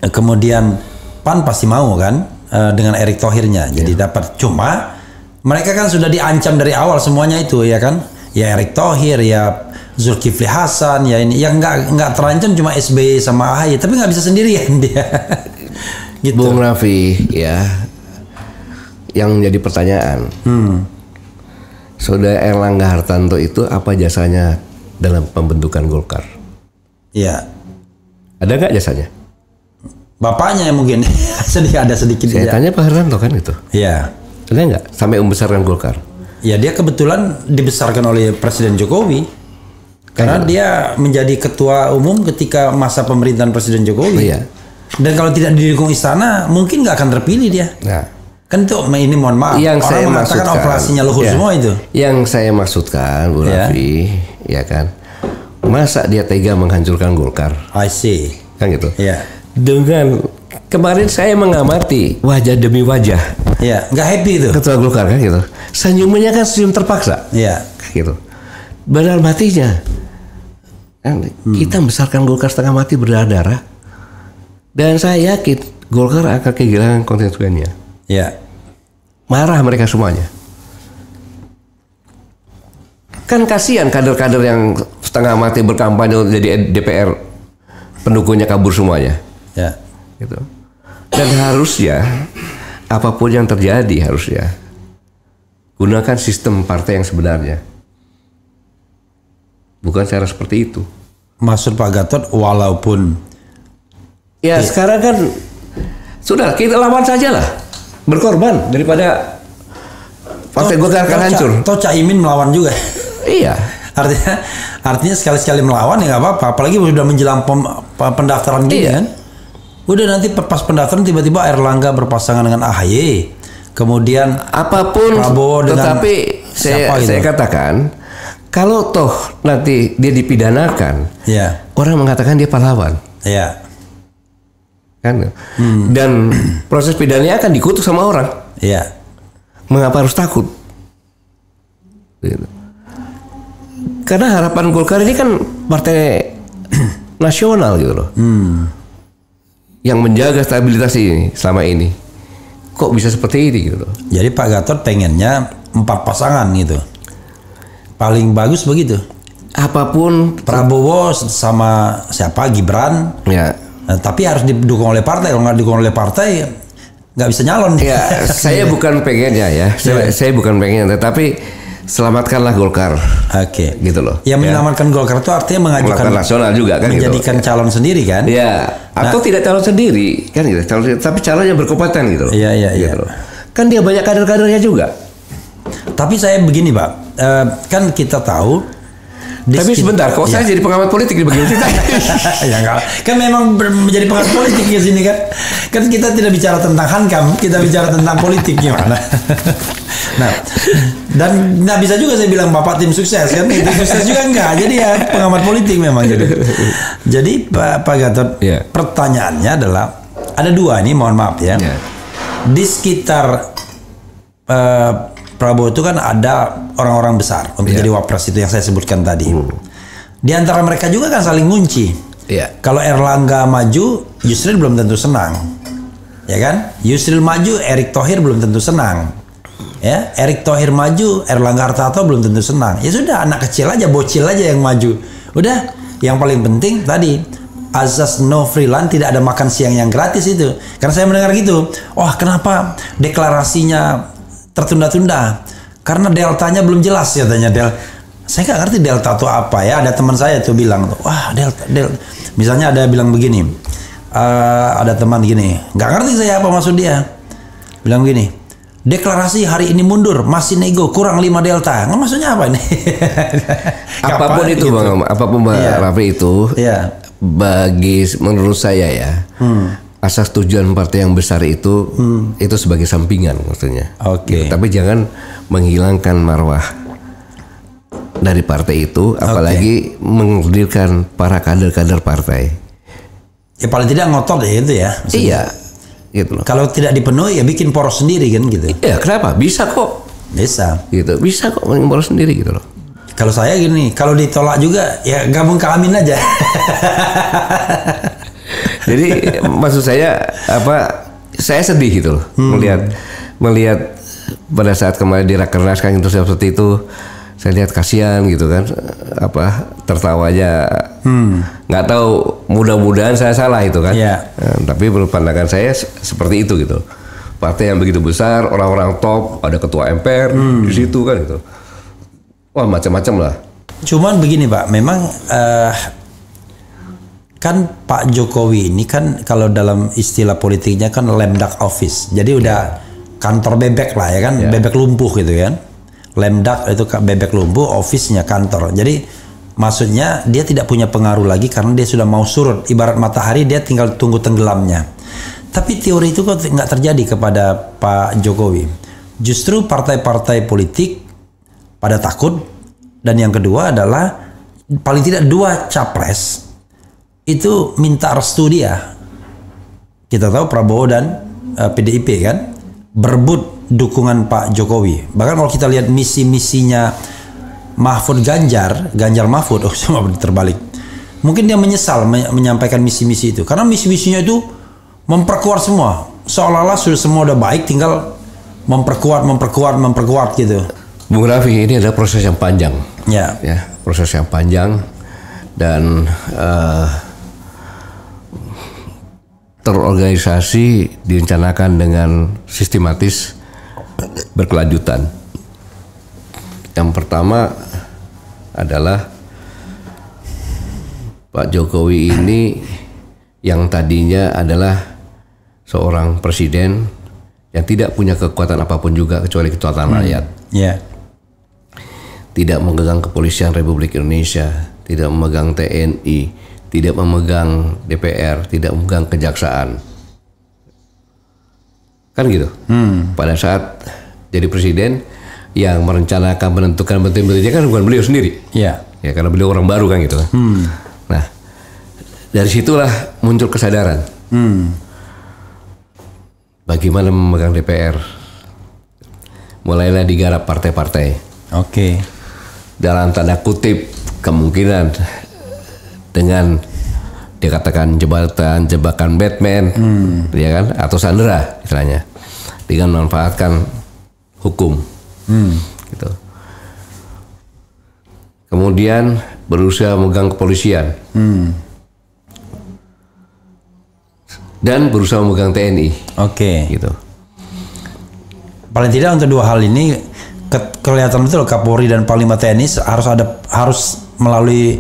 kemudian PAN pasti mau kan eh, dengan Erick Thohirnya. Jadi Iya. dapat cuma mereka kan sudah diancam dari awal semuanya itu ya kan. Ya Erick Thohir ya Zulkifli Hasan ya ini yang nggak nggak terancam cuma SBY sama AHY tapi nggak bisa sendirian *laughs* dia. gitu. Bung Raffi ya yang jadi pertanyaan. Hmm. Saudara Erlangga Hartanto itu apa jasanya dalam pembentukan Golkar? Iya. Ada nggak jasanya? Bapaknya yang mungkin *laughs* sedikit ada sedikit Saya ya. tanya Pak Hartanto kan itu. Iya. Ada nggak sampai membesarkan Golkar? Ya dia kebetulan dibesarkan oleh Presiden Jokowi. Karena dia menjadi ketua umum ketika masa pemerintahan Presiden Jokowi. Iya. Dan kalau tidak didukung istana, mungkin nggak akan terpilih dia. Nah, Kan itu ini mohon maaf. yang Orang saya mengatakan maksudkan operasinya luhur ya, semua itu. Yang saya maksudkan Bu Ya. Raffi, ya kan. Masa dia tega menghancurkan Golkar? I see. Kan gitu. Iya. Dengan kemarin saya mengamati wajah demi wajah Iya, nggak happy itu. ketua Golkar kan gitu. Senyumnya kan senyum terpaksa. Kayak gitu. Benar matinya. Kan, Kita membesarkan Golkar setengah mati berdarah-darah. Dan saya yakin Golkar akan kehilangan konstituennya. Iya. Marah mereka semuanya. Kan kasihan kader-kader yang setengah mati berkampanye jadi DPR pendukungnya kabur semuanya. Ya. Gitu. Dan harusnya apa pun yang terjadi harusnya gunakan sistem partai yang sebenarnya. Bukan cara seperti itu. Maksud Pak Gatot walaupun Ya sekarang kan sudah kita lawan saja lah. Berkorban daripada partai Golkar akan hancur. Toh Caimin melawan juga. Iya. artinya artinya sekali-sekali melawan ya nggak apa-apa. Apalagi sudah menjelang pem- pe- pendaftaran gini Iya. kan. Udah nanti pas pendaftaran tiba-tiba Erlangga berpasangan dengan AHY. Kemudian apa pun Prabowo dengan tetapi saya siapa gitu? saya katakan kalau toh nanti dia dipidanakan ya, orang mengatakan dia pahlawan ya, kan Hmm. dan *clears throat* proses pidananya akan dikutuk sama orang ya. mengapa harus takut Gitu. karena harapan Golkar ini kan partai *clears throat* nasional gitu loh Hmm. Yang menjaga stabilitas ini selama ini kok bisa seperti ini gitu loh Jadi Pak Gatot pengennya empat pasangan gitu. Paling bagus begitu. apa pun Prabowo sama siapa Gibran. ya Nah, tapi harus didukung oleh partai. Kalau nggak didukung oleh partai nggak bisa nyalon. Ya, *laughs* saya bukan pengennya ya. Saya, saya bukan pengen, tetapi selamatkanlah Golkar, Oke. gitu loh. Yang Ya. menyelamatkan Golkar itu artinya mengajukan nasional juga kan, gitu. menjadikan calon sendiri kan? Ya, atau tidak calon sendiri kan gitu. Calon, tapi calon yang berkompeten gitu loh. Iya, iya, iya. Gitu loh. Kan dia banyak kader-kadernya juga. Tapi saya begini, Pak. Eh, kan kita tahu. Tapi sebentar, kok Ya. saya jadi pengamat politik di bagian kita? *laughs* ya enggak. Kan memang menjadi pengamat politik di sini kan. Kan kita tidak bicara tentang hankam, kita bicara tentang politik gimana. nah, dan nggak bisa juga saya bilang bapak tim sukses kan, tim sukses juga enggak. Jadi ya pengamat politik memang jadi. Jadi Pak, Pak Gatot, Iya. pertanyaannya adalah ada dua nih, mohon maaf ya. Iya. Di sekitar eh, Prabowo itu kan ada orang-orang besar untuk Iya. jadi wapres itu yang saya sebutkan tadi. Di antara mereka juga kan saling ngunci. Iya. Kalau Erlangga maju, Yusril belum tentu senang. Ya kan? Yusril maju, Erick Thohir belum tentu senang. Ya, Erick Thohir maju, Erlangga Hartarto belum tentu senang. Ya sudah, anak kecil aja, bocil aja yang maju. Udah, yang paling penting tadi azas no freelance tidak ada makan siang yang gratis itu. Karena saya mendengar gitu. Wah, kenapa deklarasinya tertunda-tunda? Karena deltanya belum jelas katanya Del. Saya nggak ngerti delta itu apa ya. Ada teman saya tuh bilang tuh, wah delta, del. Misalnya ada bilang begini, eh, ada teman gini, nggak ngerti saya apa maksud dia. Bilang begini, deklarasi hari ini mundur, masih nego, kurang 5 delta. Nggak maksudnya apa ini? *laughs* apa pun itu, gitu? Bang, apa pun Bang Iya. Raffi itu, Iya. bagi menurut saya ya, asas tujuan partai yang besar itu itu sebagai sampingan maksudnya. Oke. Gitu. Tapi jangan menghilangkan marwah dari partai itu, apalagi menghadirkan para kader-kader partai. Ya paling tidak ngotot ya itu ya. Maksudnya. Iya, gitu loh. Kalau tidak dipenuhi ya bikin poros sendiri kan gitu. Iya, kenapa? Bisa kok, Bisa. gitu. Bisa kok mengimpor sendiri gitu loh. Kalau saya gini, kalau ditolak juga ya gabung ke Amin aja. *laughs* Jadi maksud saya apa? Saya sedih gitu loh melihat melihat pada saat kemarin di rakernas kan itu seperti itu saya lihat kasihan gitu kan apa tertawanya nggak tahu mudah-mudahan saya salah itu kan Iya. Eh, tapi menurut pandangan saya se- seperti itu gitu partai yang begitu besar, orang-orang top, ada ketua MPR di situ kan gitu. Wah macam-macam lah. Cuman begini Pak, memang eh, kan Pak Jokowi ini kan kalau dalam istilah politiknya kan lemdak office. Jadi udah kantor bebek lah ya kan, bebek lumpuh gitu kan. Lemdak itu bebek lumpuh, office-nya kantor. Jadi maksudnya dia tidak punya pengaruh lagi karena dia sudah mau surut. Ibarat matahari dia tinggal tunggu tenggelamnya. Tapi teori itu kok nggak terjadi kepada Pak Jokowi. Justru partai-partai politik pada takut dan yang kedua adalah paling tidak dua capres itu minta restu dia. Kita tahu Prabowo dan eh, PDIP kan berebut dukungan Pak Jokowi. Bahkan kalau kita lihat misi-misinya Mahfud Ganjar, Ganjar Mahfud, *laughs* oh sama terbalik. Mungkin dia menyesal me- menyampaikan misi-misi itu karena misi-misinya itu memperkuat semua. Seolah-olah sudah semua udah baik tinggal memperkuat, memperkuat, memperkuat gitu. Bung Raffi ini adalah proses yang panjang. Ya. ya proses yang panjang dan eh, terorganisasi direncanakan dengan sistematis berkelanjutan. Yang pertama adalah Pak Jokowi ini yang tadinya adalah seorang presiden yang tidak punya kekuatan apa pun juga kecuali kekuatan rakyat Ya. tidak memegang kepolisian Republik Indonesia, tidak memegang TNI, tidak memegang DPR, tidak memegang kejaksaan. Kan gitu. Pada saat jadi presiden yang merencanakan menentukan menteri-menterinya kan bukan beliau sendiri. Ya. Ya karena beliau orang baru kan gitu kan. Nah, dari situlah muncul kesadaran. Bagaimana memegang DPR. Mulailah digarap partai-partai Oke. dalam tanda kutip kemungkinan dengan dikatakan jembatan jebakan Batman ya kan? Atau Sandra istilahnya. Dengan memanfaatkan hukum. Gitu. Kemudian berusaha memegang kepolisian. Dan berusaha memegang TNI Oke. gitu. Paling tidak untuk dua hal ini ke- kelihatan betul Kapolri dan Panglima TNI harus ada harus melalui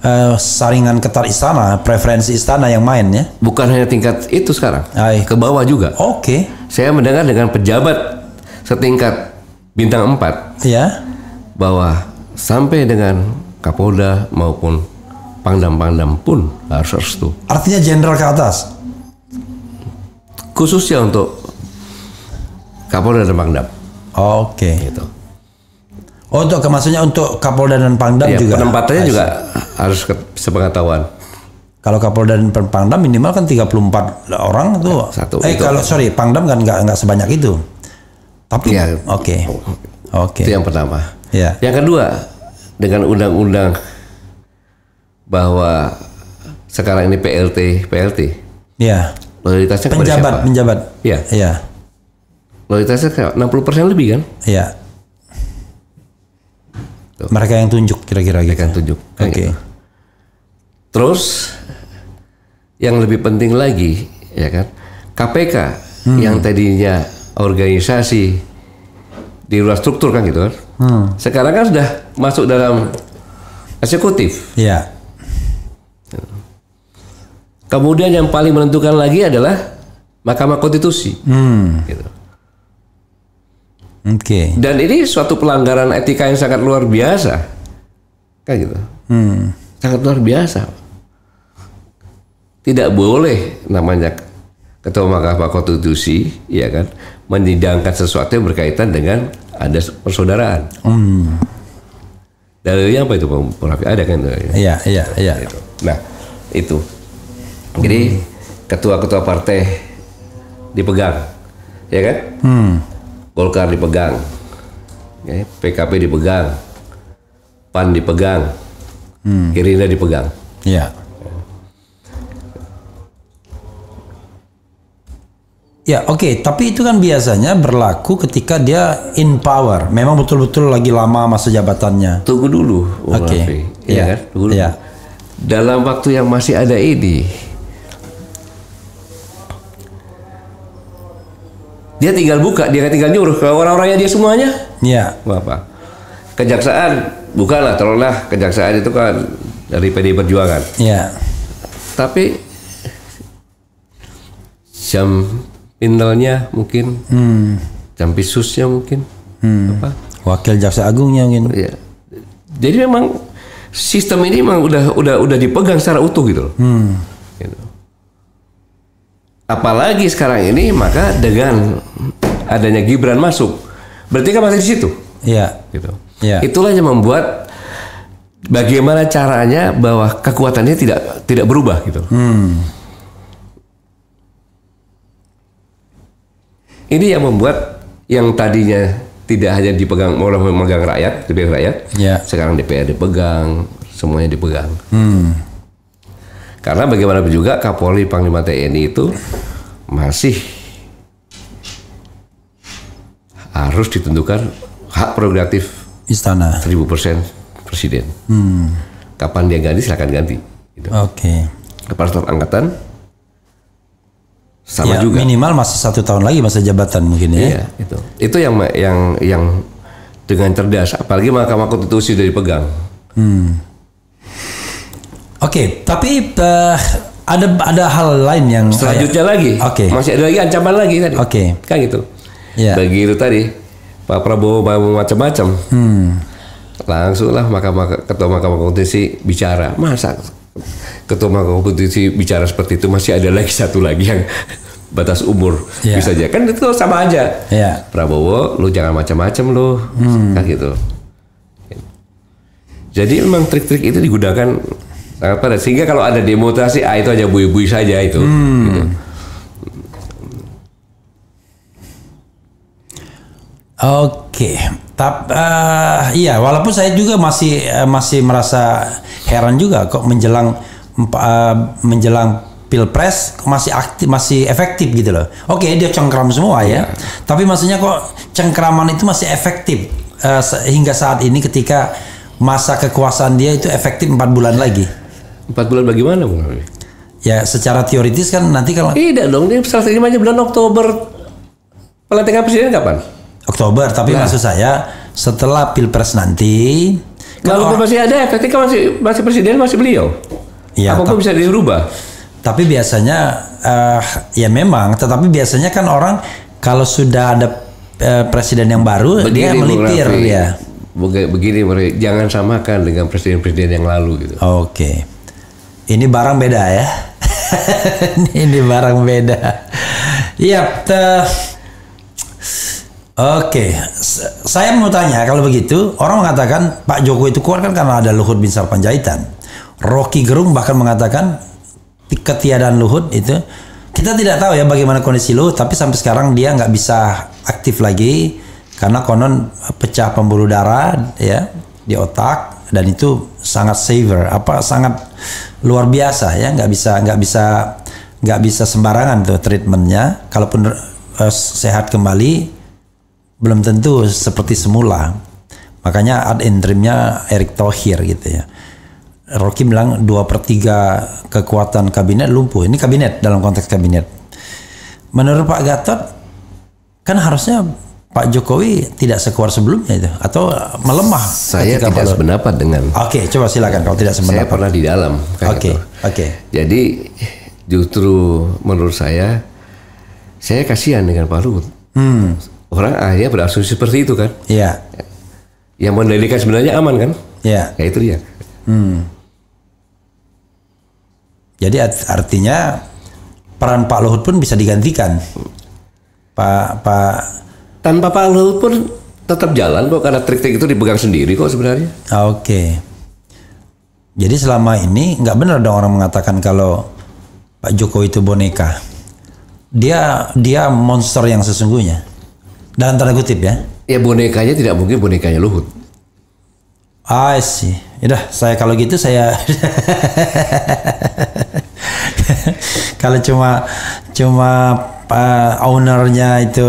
eh, saringan ketat istana, preferensi istana yang main ya. bukan hanya tingkat itu sekarang Ai. ke bawah juga Oke. saya mendengar dengan pejabat setingkat bintang 4 Ya. bahwa sampai dengan Kapolda maupun Pangdam-Pangdam pun harus restu. Artinya jenderal ke atas. Khususnya untuk Kapolda dan Pangdam. Oke. Gitu. Oh, untuk maksudnya untuk Kapolda dan Pangdam Ya, juga. penempatannya juga harus ke- sepengetahuan. Kalau Kapolda dan Pangdam minimal kan 34 orang itu. Satu, eh itu. kalau sorry, Pangdam kan nggak nggak sebanyak itu. Tapi Ya. oke. Oke. Itu yang pertama. Ya. Yang kedua, dengan undang-undang bahwa sekarang ini PLT, PLT, Ya. loyalitasnya kepada Penjabat, siapa? penjabat. Iya. Iya. Loyalitasnya ke 60% lebih kan? Iya. Mereka yang tunjuk kira-kira gitu. Mereka yang tunjuk. Oke. gitu. Terus yang lebih penting lagi ya kan KPK Hmm. yang tadinya organisasi di luar struktur kan gitu kan. Hmm. Sekarang kan sudah masuk dalam eksekutif. Iya. Kemudian yang paling menentukan lagi adalah Mahkamah Konstitusi. Hmm. Gitu. Oke. Dan ini suatu pelanggaran etika yang sangat luar biasa. Kan gitu. Hmm. Sangat luar biasa. Tidak boleh namanya Ketua Mahkamah Konstitusi, ya kan, menyidangkan sesuatu yang berkaitan dengan ada persaudaraan. Hmm. Dalilnya apa itu Pak Raffi? Ada kan? Iya, iya, iya. Nah, itu. Jadi ketua-ketua partai dipegang, ya kan? Hmm. Golkar dipegang, ya, PKP dipegang, PAN dipegang, Gerindra dipegang. Iya. Ya oke, tapi itu kan biasanya berlaku ketika dia in power. Memang betul-betul lagi lama masa jabatannya. Tunggu dulu, Oke. Raffi. Iya. Iya kan? Tunggu dulu. Iya. Dalam waktu yang masih ada ini, Dia tinggal buka, dia tinggal nyuruh ke orang-orangnya dia semuanya. Ya. Nggak apa. Kejaksaan, bukanlah taruhlah kejaksaan itu kan dari PD Perjuangan. Ya. Tapi jam pindelnya mungkin, Hmm. jam pisusnya mungkin, apa? Wakil Jaksa Agungnya mungkin. Ya. Jadi memang sistem ini memang udah udah udah dipegang secara utuh gitu loh. Gitu. Apalagi sekarang ini maka dengan adanya Gibran masuk, berarti kan masih di situ. Iya. Gitu. Ya. Itulah yang membuat bagaimana caranya bahwa kekuatannya tidak tidak berubah gitu. Ini yang membuat yang tadinya tidak hanya dipegang oleh memegang rakyat, dipegang rakyat, Ya. sekarang DPR dipegang, semuanya dipegang. Hmm. Karena bagaimanapun juga Kapolri Panglima TNI itu masih harus ditentukan hak prerogatif Istana. 1000% presiden. Kapan dia ganti silakan ganti. Gitu. Oke. Kepala Staf Angkatan sama Ya, juga. minimal masih satu tahun lagi masa jabatan mungkin ya. Iya, itu. Itu yang yang yang dengan cerdas, apalagi Mahkamah Konstitusi sudah dipegang. Oke, tapi eh, ada ada hal lain yang Selanjutnya lagi, Oke. masih ada lagi ancaman lagi tadi. Oke. Kan gitu. Iya. Begitu tadi, Pak Prabowo macam-macam. Hmm. Langsunglah Mahkamah Ketua Mahkamah Konstitusi bicara. Masa Ketua Mahkamah Konstitusi bicara seperti itu masih ada lagi satu lagi yang *laughs* batas umur Iya. bisa aja kan itu sama aja. Iya. Prabowo, lu jangan macam-macam lu, kan gitu. Jadi memang trik-trik itu digunakan sangat sehingga kalau ada demonstrasi ah itu aja bui-bui saja itu. Gitu. Oke, tapi iya walaupun saya juga masih eh, masih merasa heran juga kok menjelang eh, menjelang pilpres masih aktif masih efektif gitu loh. Oke dia cengkram semua ya, tapi maksudnya kok cengkraman itu masih efektif eh, se- hingga saat ini ketika masa kekuasaan dia itu efektif empat bulan lagi. Empat bulan bagaimana Bung Raffi? Ya secara teoritis kan nanti kalau Tidak dong, dia salah satu aja bulan Oktober. Pelantikan presiden kapan? Oktober, tapi Nah. maksud saya setelah pilpres nanti Kalau masih ada, ketika masih masih presiden masih beliau. Iya, Apa pun bisa dirubah. Tapi biasanya eh, ya memang, tetapi biasanya kan orang kalau sudah ada eh, presiden yang baru dia Bung melipir Raffi. dia. Bega- Begini, jangan samakan dengan presiden-presiden yang lalu gitu. Oke. Ini barang beda ya. *laughs* Ini barang beda. Iya, te- Oke, saya mau tanya kalau begitu orang mengatakan Pak Jokowi itu kuat kan karena ada Luhut bin Sarpanjaitan. Rocky Gerung bahkan mengatakan ketiadaan Luhut itu kita tidak tahu ya bagaimana kondisi Luhut tapi sampai sekarang dia nggak bisa aktif lagi karena konon pecah pembuluh darah ya di otak dan itu sangat severe apa sangat luar biasa ya nggak bisa nggak bisa nggak bisa sembarangan tuh treatmentnya kalaupun eh, sehat kembali belum tentu seperti semula. Makanya ad interimnya Erick Thohir gitu ya. Rocky bilang dua per tiga kekuatan kabinet lumpuh. Ini kabinet dalam konteks kabinet. Menurut Pak Gatot, kan harusnya Pak Jokowi tidak sekuat sebelumnya itu atau melemah. Saya tidak Luhut? sependapat dengan. Oke, coba silakan kalau tidak Saya sependapat. pernah di dalam. kan Oke, gitu. oke. Jadi justru menurut saya, saya kasihan dengan Pak Luhut. Hmm, Orang akhirnya berasumsi seperti itu kan. iya, Yang mendalikan sebenarnya aman kan? iya. Ya itu dia. Jadi art- artinya peran Pak Luhut pun bisa digantikan. Pak Pak Tanpa Pak Luhut pun tetap jalan kok karena trik-trik itu dipegang sendiri kok sebenarnya. ah, Oke. Jadi selama ini nggak benar dong orang mengatakan kalau Pak Jokowi itu boneka. Dia dia monster yang sesungguhnya. Dalam tanda kutip ya. Ya bonekanya tidak mungkin bonekanya Luhut. I see. Yaudah, saya kalau gitu saya *laughs* kalau cuma cuma uh, ownernya itu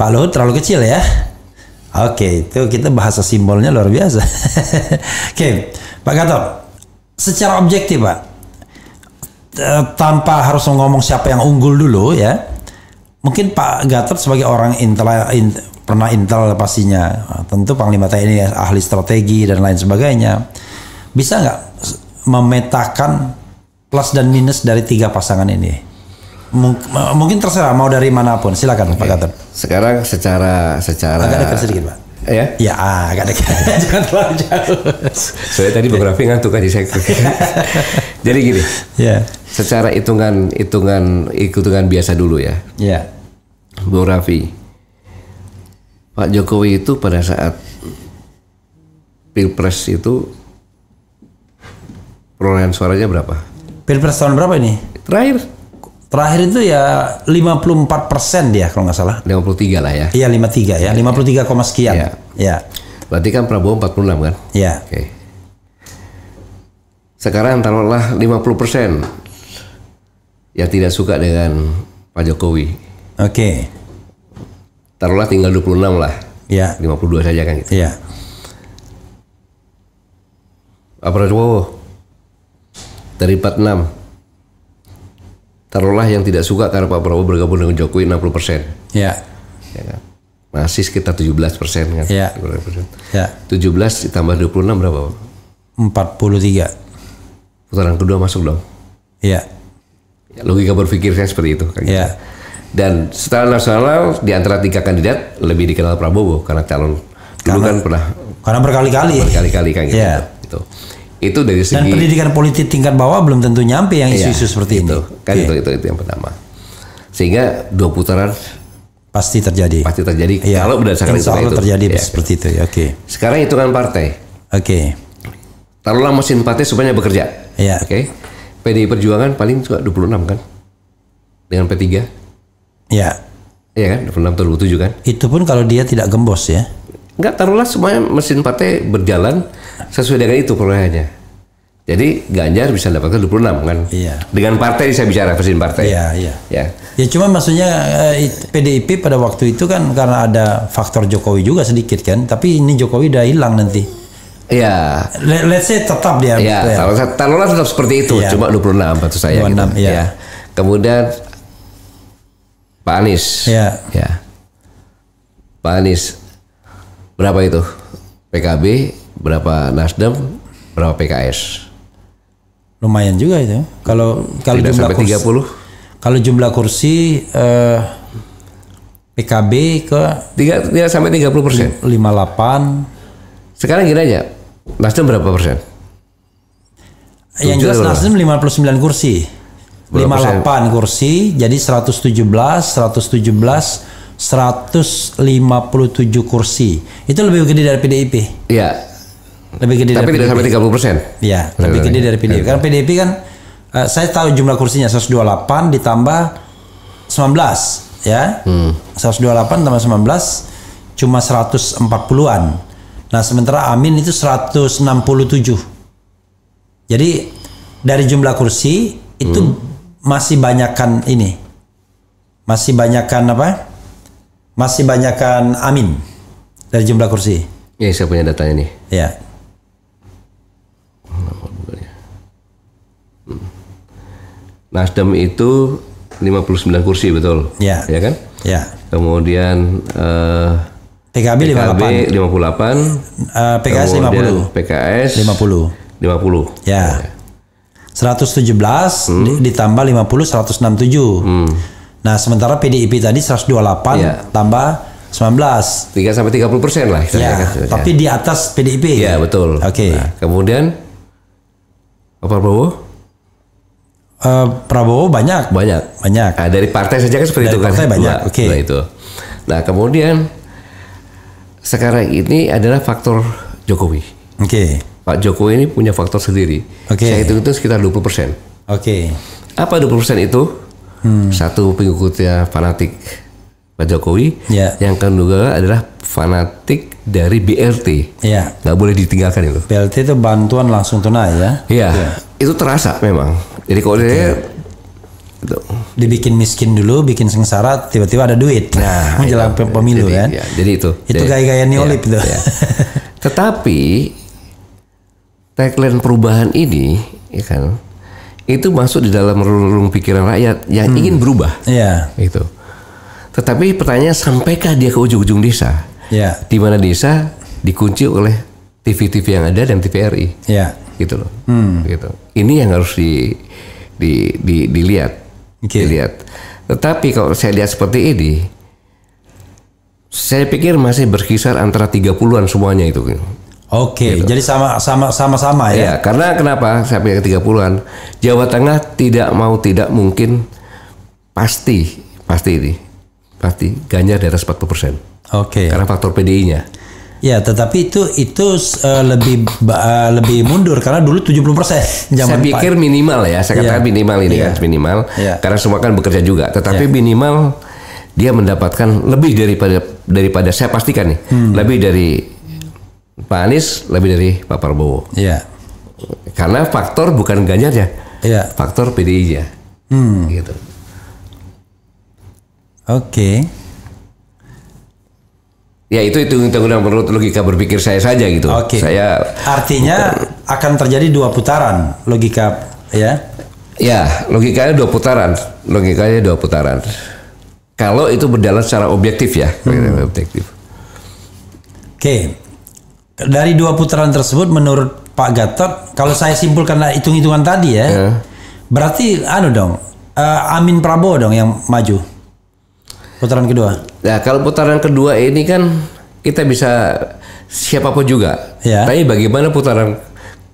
Pak Luhut terlalu kecil ya. Oke, itu kita bahasa simbolnya luar biasa. *laughs* Oke, Pak Gatot, secara objektif Pak, eh, tanpa harus ngomong siapa yang unggul dulu ya, mungkin Pak Gatot sebagai orang intel, in- pernah intel pastinya, tentu Panglima TNI ahli strategi dan lain sebagainya, bisa nggak memetakan plus dan minus dari tiga pasangan ini? Mung- mungkin terserah mau dari mana pun, silakan Pak Gatot. Sekarang secara secara Agak dekat sedikit Pak. Ya. Ya agak dekat, *laughs* jangan terlalu jauh. Saya tadi biografi ngantuk kan di saya. *laughs* Jadi gini, Ya, secara hitungan hitungan hitungan biasa dulu ya. ya, Biografi. Pak Jokowi itu pada saat Pilpres itu perolehan suaranya berapa? Pilpres tahun berapa ini? Terakhir Terakhir itu ya 54 persen dia kalau nggak salah. 53 lah ya. Iya 53 ya, 53 koma sekian. Iya. Ya, Berarti kan Prabowo 46 kan? ya, Oke. Sekarang taruhlah 50% yang tidak suka dengan Pak Jokowi. Oke, Taruhlah tinggal 26 lah. ya, 52 saja kan gitu. ya, Pak Prabowo dari 46. Taruhlah yang tidak suka karena Pak Prabowo bergabung dengan Jokowi 60%. ya, Ya kan? Masih sekitar 17% kan? Iya. 17%. ya, 17 ditambah 26 berapa? Pak? 43, Putaran kedua masuk dong. ya, Ya, logika berpikir saya seperti itu kan gitu. Dan secara nasional di antara tiga kandidat lebih dikenal Prabowo karena calon dulu kan pernah karena berkali-kali. berkali-kali kan gitu. Iya. Gitu. Itu dari Dan segi pendidikan politik tingkat bawah belum tentu nyampe yang Iya, isu-isu seperti itu. ini. Kan Oke, itu, itu itu yang pertama. Sehingga dua putaran Pasti terjadi. pasti terjadi Iya. kalau berdasarkan Insya hitungan Allah itu. terjadi Iya. seperti itu. ya. Oke, Sekarang hitungan partai. oke, Taruhlah mesin partai supaya bekerja. Iya. Oke. PDI Perjuangan paling juga 26 kan? Dengan P3. Ya. Iya kan? 26 atau 27 kan? Itu pun kalau dia tidak gembos ya. Enggak, taruhlah semuanya mesin partai berjalan sesuai dengan itu perolehannya. Jadi Ganjar bisa dapatkan 26 kan? Iya. Dengan partai saya bicara mesin partai. Iya, iya. Ya. Ya cuma maksudnya eh, PDIP pada waktu itu kan karena ada faktor Jokowi juga sedikit kan, tapi ini Jokowi udah hilang nanti. Iya. Let- Let's say tetap dia. Ya, ya. taruhlah, taruhlah tetap seperti itu, Iya. cuma 26 maksud saya 26, gitu. iya. Ya. Kemudian Pak Anies. Ya. Ya. Pak Anies berapa itu? PKB, berapa Nasdem, berapa PKS? Lumayan juga itu. Kalau kalau Tidak jumlah kursi, 30. kalau jumlah kursi eh, PKB ke Tiga, tidak sampai 30 persen. 58 Sekarang gini aja, Nasdem berapa persen? yang jelas Nasdem 59 kursi. Berapa 58 kursi jadi 117 117 157 kursi. Itu lebih gede dari PDIP. Iya, Lebih gede tapi dari tidak sampai 30 persen. Ya, lebih gede dari PDIP. Karena PDIP kan eh, saya tahu jumlah kursinya 128 ditambah 19 ya. 128 tambah 19 cuma 140-an. Nah, sementara Amin itu 167. Jadi dari jumlah kursi itu masih banyakkan ini. Masih banyakkan apa? Masih banyakkan Amin dari jumlah kursi. Ya, saya punya datanya nih. Ya. Nasdem itu 59 kursi betul. Ya. Ya kan? Ya. Kemudian eh, PKB, PKB 58. 58, Eh, PKS kemudian 50. PKS 50. 50. Ya. 117 di- ditambah 50 167. Nah, sementara PDIP tadi 128 Ya. tambah 19. 3 sampai 30 persen lah. Ya, kan. tapi di atas PDIP. Ya betul. Oke. Nah, kemudian Pak Prabowo Eh, Prabowo banyak. banyak. Banyak. Nah, dari partai saja kan seperti Dari itu kan. partai banyak, Dua- oke. dua itu. Nah kemudian sekarang ini adalah faktor Jokowi. Oke. Pak Jokowi ini punya faktor sendiri. Oke. Saya hitung itu sekitar 20 persen. Oke. Apa 20 persen itu? Hmm. Satu pengikutnya fanatik Pak Jokowi. Ya. Yang kedua adalah fanatik dari BLT. Ya. Nggak boleh ditinggalkan itu. BLT itu bantuan langsung tunai ya. Iya, itu terasa memang. Jadi kalau dia itu. Dibikin miskin dulu, bikin sengsara, tiba-tiba ada duit. Nah, *laughs* menjelang itu. pemilu jadi, kan. ya, jadi itu. Itu Jadi- gaya-gaya neolib ya, itu. ya. *laughs* Tetapi tagline perubahan ini, ya kan, itu masuk di dalam relung pikiran rakyat yang ingin berubah. Iya. Itu. Tetapi pertanyaan sampaikah dia ke ujung-ujung desa? Ya. Di mana desa dikunci oleh TV-TV yang ada dan TVRI. Ya. Gitu loh. Gitu. Ini yang harus di, di, di- dilihat. Oke. Dilihat. Tetapi kalau saya lihat seperti ini, saya pikir masih berkisar antara 30-an semuanya itu. Oke, jadi sama sama sama sama ya. Ya, karena kenapa saya pikir 30-an? Jawa Tengah tidak mau tidak mungkin pasti pasti ini pasti Ganjar di atas 40%. Oke. Karena faktor PDI-nya. Ya, tetapi itu itu eh, lebih eh, lebih mundur karena dulu 70% Saya zaman Pak. pikir minimal ya, saya katakan Iya. minimal ini Iya. kan minimal Iya. karena semua kan bekerja juga, tetapi minimal dia mendapatkan lebih daripada daripada saya pastikan nih, Hmm. lebih dari Pak Anies, lebih dari Pak Prabowo. Iya. Karena faktor bukan Ganjarnya, Iya. faktor PDI-nya. Hmm. Gitu. Oke. Ya itu itu hitung-hitung menurut logika berpikir saya saja gitu. Oke. Saya Artinya akan terjadi dua putaran logika ya. ya logikanya dua putaran, logikanya dua putaran. Kalau itu berjalan secara objektif ya, Hmm. objektif. Oke. Dari dua putaran tersebut menurut Pak Gatot, kalau saya simpulkan hitung-hitungan tadi ya, Ya. berarti anu dong, eh, Amin Prabowo dong yang maju. Putaran kedua. Nah kalau putaran kedua ini kan kita bisa siapa pun juga. Ya. Tapi bagaimana putaran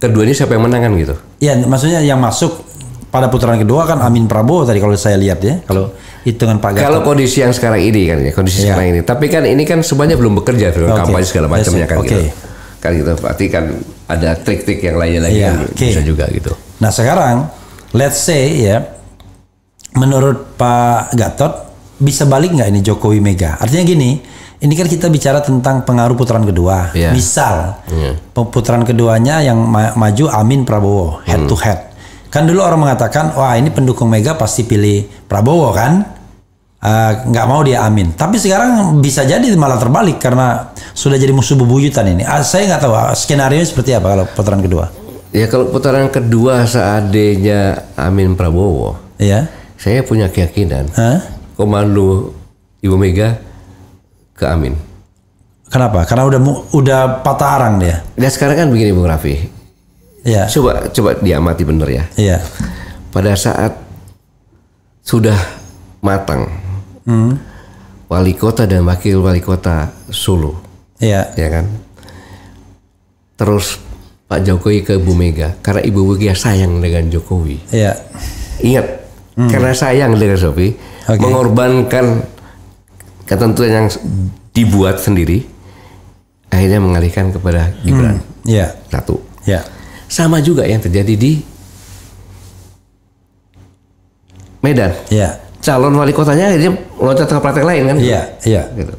kedua ini siapa yang menang kan gitu? Ya, maksudnya yang masuk pada putaran kedua kan Amin Prabowo tadi kalau saya lihat ya. Kalau hitungan Pak Gatot. Kalau kondisi yang sekarang ini kan ya, kondisi Ya. sekarang ini. Tapi kan ini kan semuanya belum bekerja, film Oke. kampanye segala macamnya kan Oke. gitu. Kan gitu. Berarti kan ada trik-trik yang lainnya lagi Iya, yang oke. bisa juga gitu. Nah sekarang, let's say ya, menurut Pak Gatot bisa balik nggak ini Jokowi Mega? Artinya gini, ini kan kita bicara tentang pengaruh putaran kedua. Iya. Misal Iya. putaran keduanya yang ma- maju Amin Prabowo head to head. Kan dulu orang mengatakan, wah ini pendukung Mega pasti pilih Prabowo kan? Eh, nggak mau dia Amin. Tapi sekarang bisa jadi malah terbalik karena sudah jadi musuh bebuyutan ini. Ah, saya nggak tahu ah, skenario seperti apa kalau putaran kedua. Ya kalau putaran kedua seandainya Amin Prabowo, Ya. saya punya keyakinan Hah? komando Ibu Mega ke Amin. Kenapa? Karena udah udah patah arang dia. Dan sekarang kan begini Bung Raffi, Iya. coba coba diamati bener ya. Iya. Pada saat sudah matang, wali kota dan wakil wali kota Solo, Iya. ya kan. Terus Pak Jokowi ke Bu Mega karena Ibu Mega sayang dengan Jokowi. Iya. Ingat, karena sayang dengan Sofi, Oke. mengorbankan ketentuan yang dibuat sendiri, akhirnya mengalihkan kepada Gibran. Iya. Satu. Iya. Sama juga yang terjadi di Medan. Iya. Calon wali kotanya akhirnya loncat ke partai lain kan? Iya. Iya. Gitu.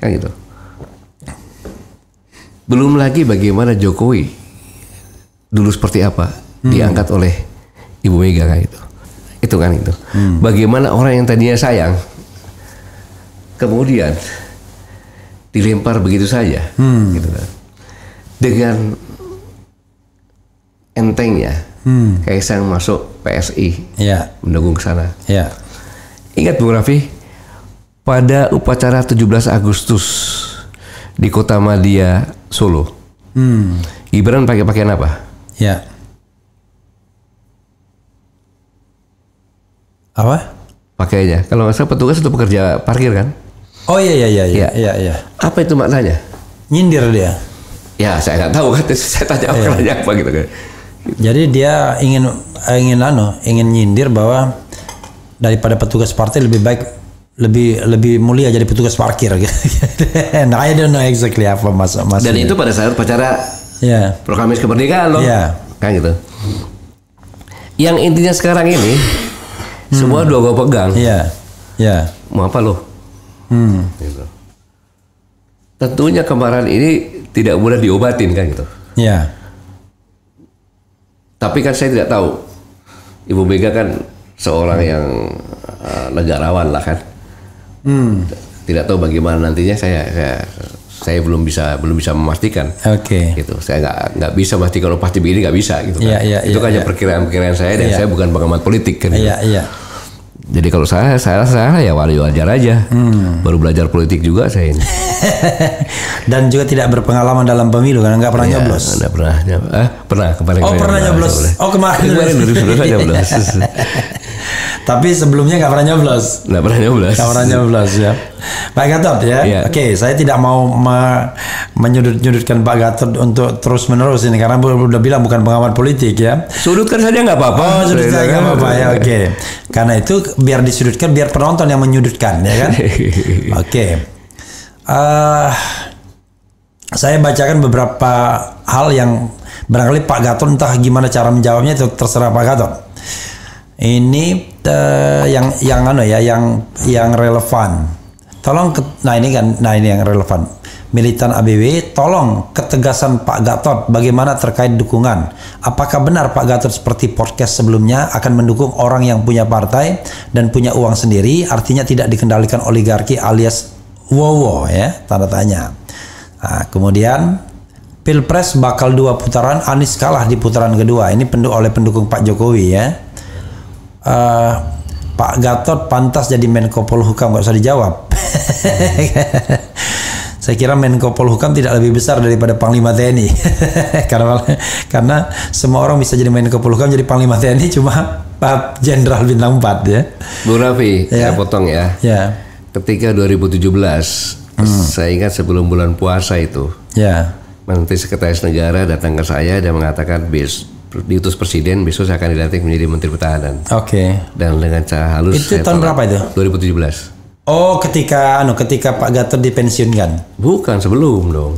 Kan gitu. Belum lagi bagaimana Jokowi dulu seperti apa diangkat oleh Ibu Mega kan itu. Itu kan itu. Bagaimana orang yang tadinya sayang kemudian dilempar begitu saja gitu kan. Dengan entengnya Kaisang masuk PSI Iya. mendukung ke sana. Iya. Ingat Bung Raffi, pada upacara 17 Agustus di Kota Madia, Solo, Hmm. Gibran pakai pakaian apa? Iya. Apa? Pakainya. Kalau nggak salah petugas itu pekerja parkir kan? Oh iya iya iya iya Iya. iya iya. Apa itu maknanya? Nyindir dia. Ya saya nggak tahu kan. *laughs* Saya tanya Iya. maknanya apa gitu kan? Jadi dia ingin ingin anu, ingin nyindir bahwa daripada petugas partai lebih baik lebih lebih mulia jadi petugas parkir gitu. *laughs* I don't know exactly apa mas mas. Dan itu pada saat upacara ya. proklamasi kemerdekaan loh. Iya. Kan gitu. Yang intinya sekarang ini semua dua gua pegang. Iya. Iya. Mau apa lo? Hmm. Gitu. Tentunya kemarahan ini tidak mudah diobatin kan gitu. Iya. Tapi kan saya tidak tahu. Ibu Mega kan seorang yang uh, negarawan lah kan. Hmm. Tidak tahu bagaimana nantinya saya saya, saya belum bisa belum bisa memastikan. Oke. Gitu. Saya nggak nggak bisa memastikan kalau pasti begini nggak bisa gitu kan. Iya, iya, Itu iya, kan hanya iya. perkiraan-perkiraan saya dan Iya. saya bukan pengamat politik kan. gitu. Iya iya. Jadi kalau saya saya saya ya wali wajar aja. Hmm. Baru belajar politik juga saya ini. *laughs* Dan juga tidak berpengalaman dalam pemilu karena nggak pernah Ya, nyoblos. Anda pernah? Eh, pernah kemarin. Oh pernah nyoblos. Oh kemarin. Kemarin 2019 aja nyoblos. *laughs* Tapi sebelumnya nggak pernah nyoblos. Nggak pernah nyoblos. Nggak pernah nyoblos ya. Pak Gatot ya. Iya. Oke, saya tidak mau me- menyudut-nyudutkan Pak Gatot untuk terus menerus ini karena bu- udah bilang bukan pengamat politik ya. Sudutkan saja nggak apa-apa. Oh, sudut saya nggak apa-apa ya. Oke. Karena itu biar disudutkan, biar penonton yang menyudutkan ya kan. *laughs* Oke. Eh, saya bacakan beberapa hal yang barangkali Pak Gatot entah gimana cara menjawabnya itu terserah Pak Gatot. Ini eh, yang yang anu ya, yang yang relevan. Tolong ke- nah ini kan nah ini yang relevan. Militan ABW, tolong ketegasan Pak Gatot bagaimana terkait dukungan. Apakah benar Pak Gatot seperti podcast sebelumnya akan mendukung orang yang punya partai dan punya uang sendiri, artinya tidak dikendalikan oligarki alias wowo ya, tanda tanya. Nah, kemudian Pilpres bakal dua putaran, Anies kalah di putaran kedua. Ini pendu oleh pendukung Pak Jokowi ya. Eh, Pak Gatot pantas jadi Menko Polhukam nggak usah dijawab. *laughs* Saya kira Menko Polhukam tidak lebih besar daripada Panglima TNI. *laughs* karena karena semua orang bisa jadi Menko Polhukam jadi Panglima TNI cuma Pak Jenderal bintang 4 ya. Bu Raffi, Ya. saya potong ya. Ya. Ketika 2017, Hmm. saya ingat sebelum bulan puasa itu, Ya. Menteri Sekretaris Negara datang ke saya dan mengatakan bes diutus presiden besok saya akan dilantik menjadi Menteri Pertahanan. Oke. Dan dengan cara halus Itu tahun berapa itu? 2017. Oh, ketika anu ketika Pak Gatot dipensiunkan. Bukan sebelum dong.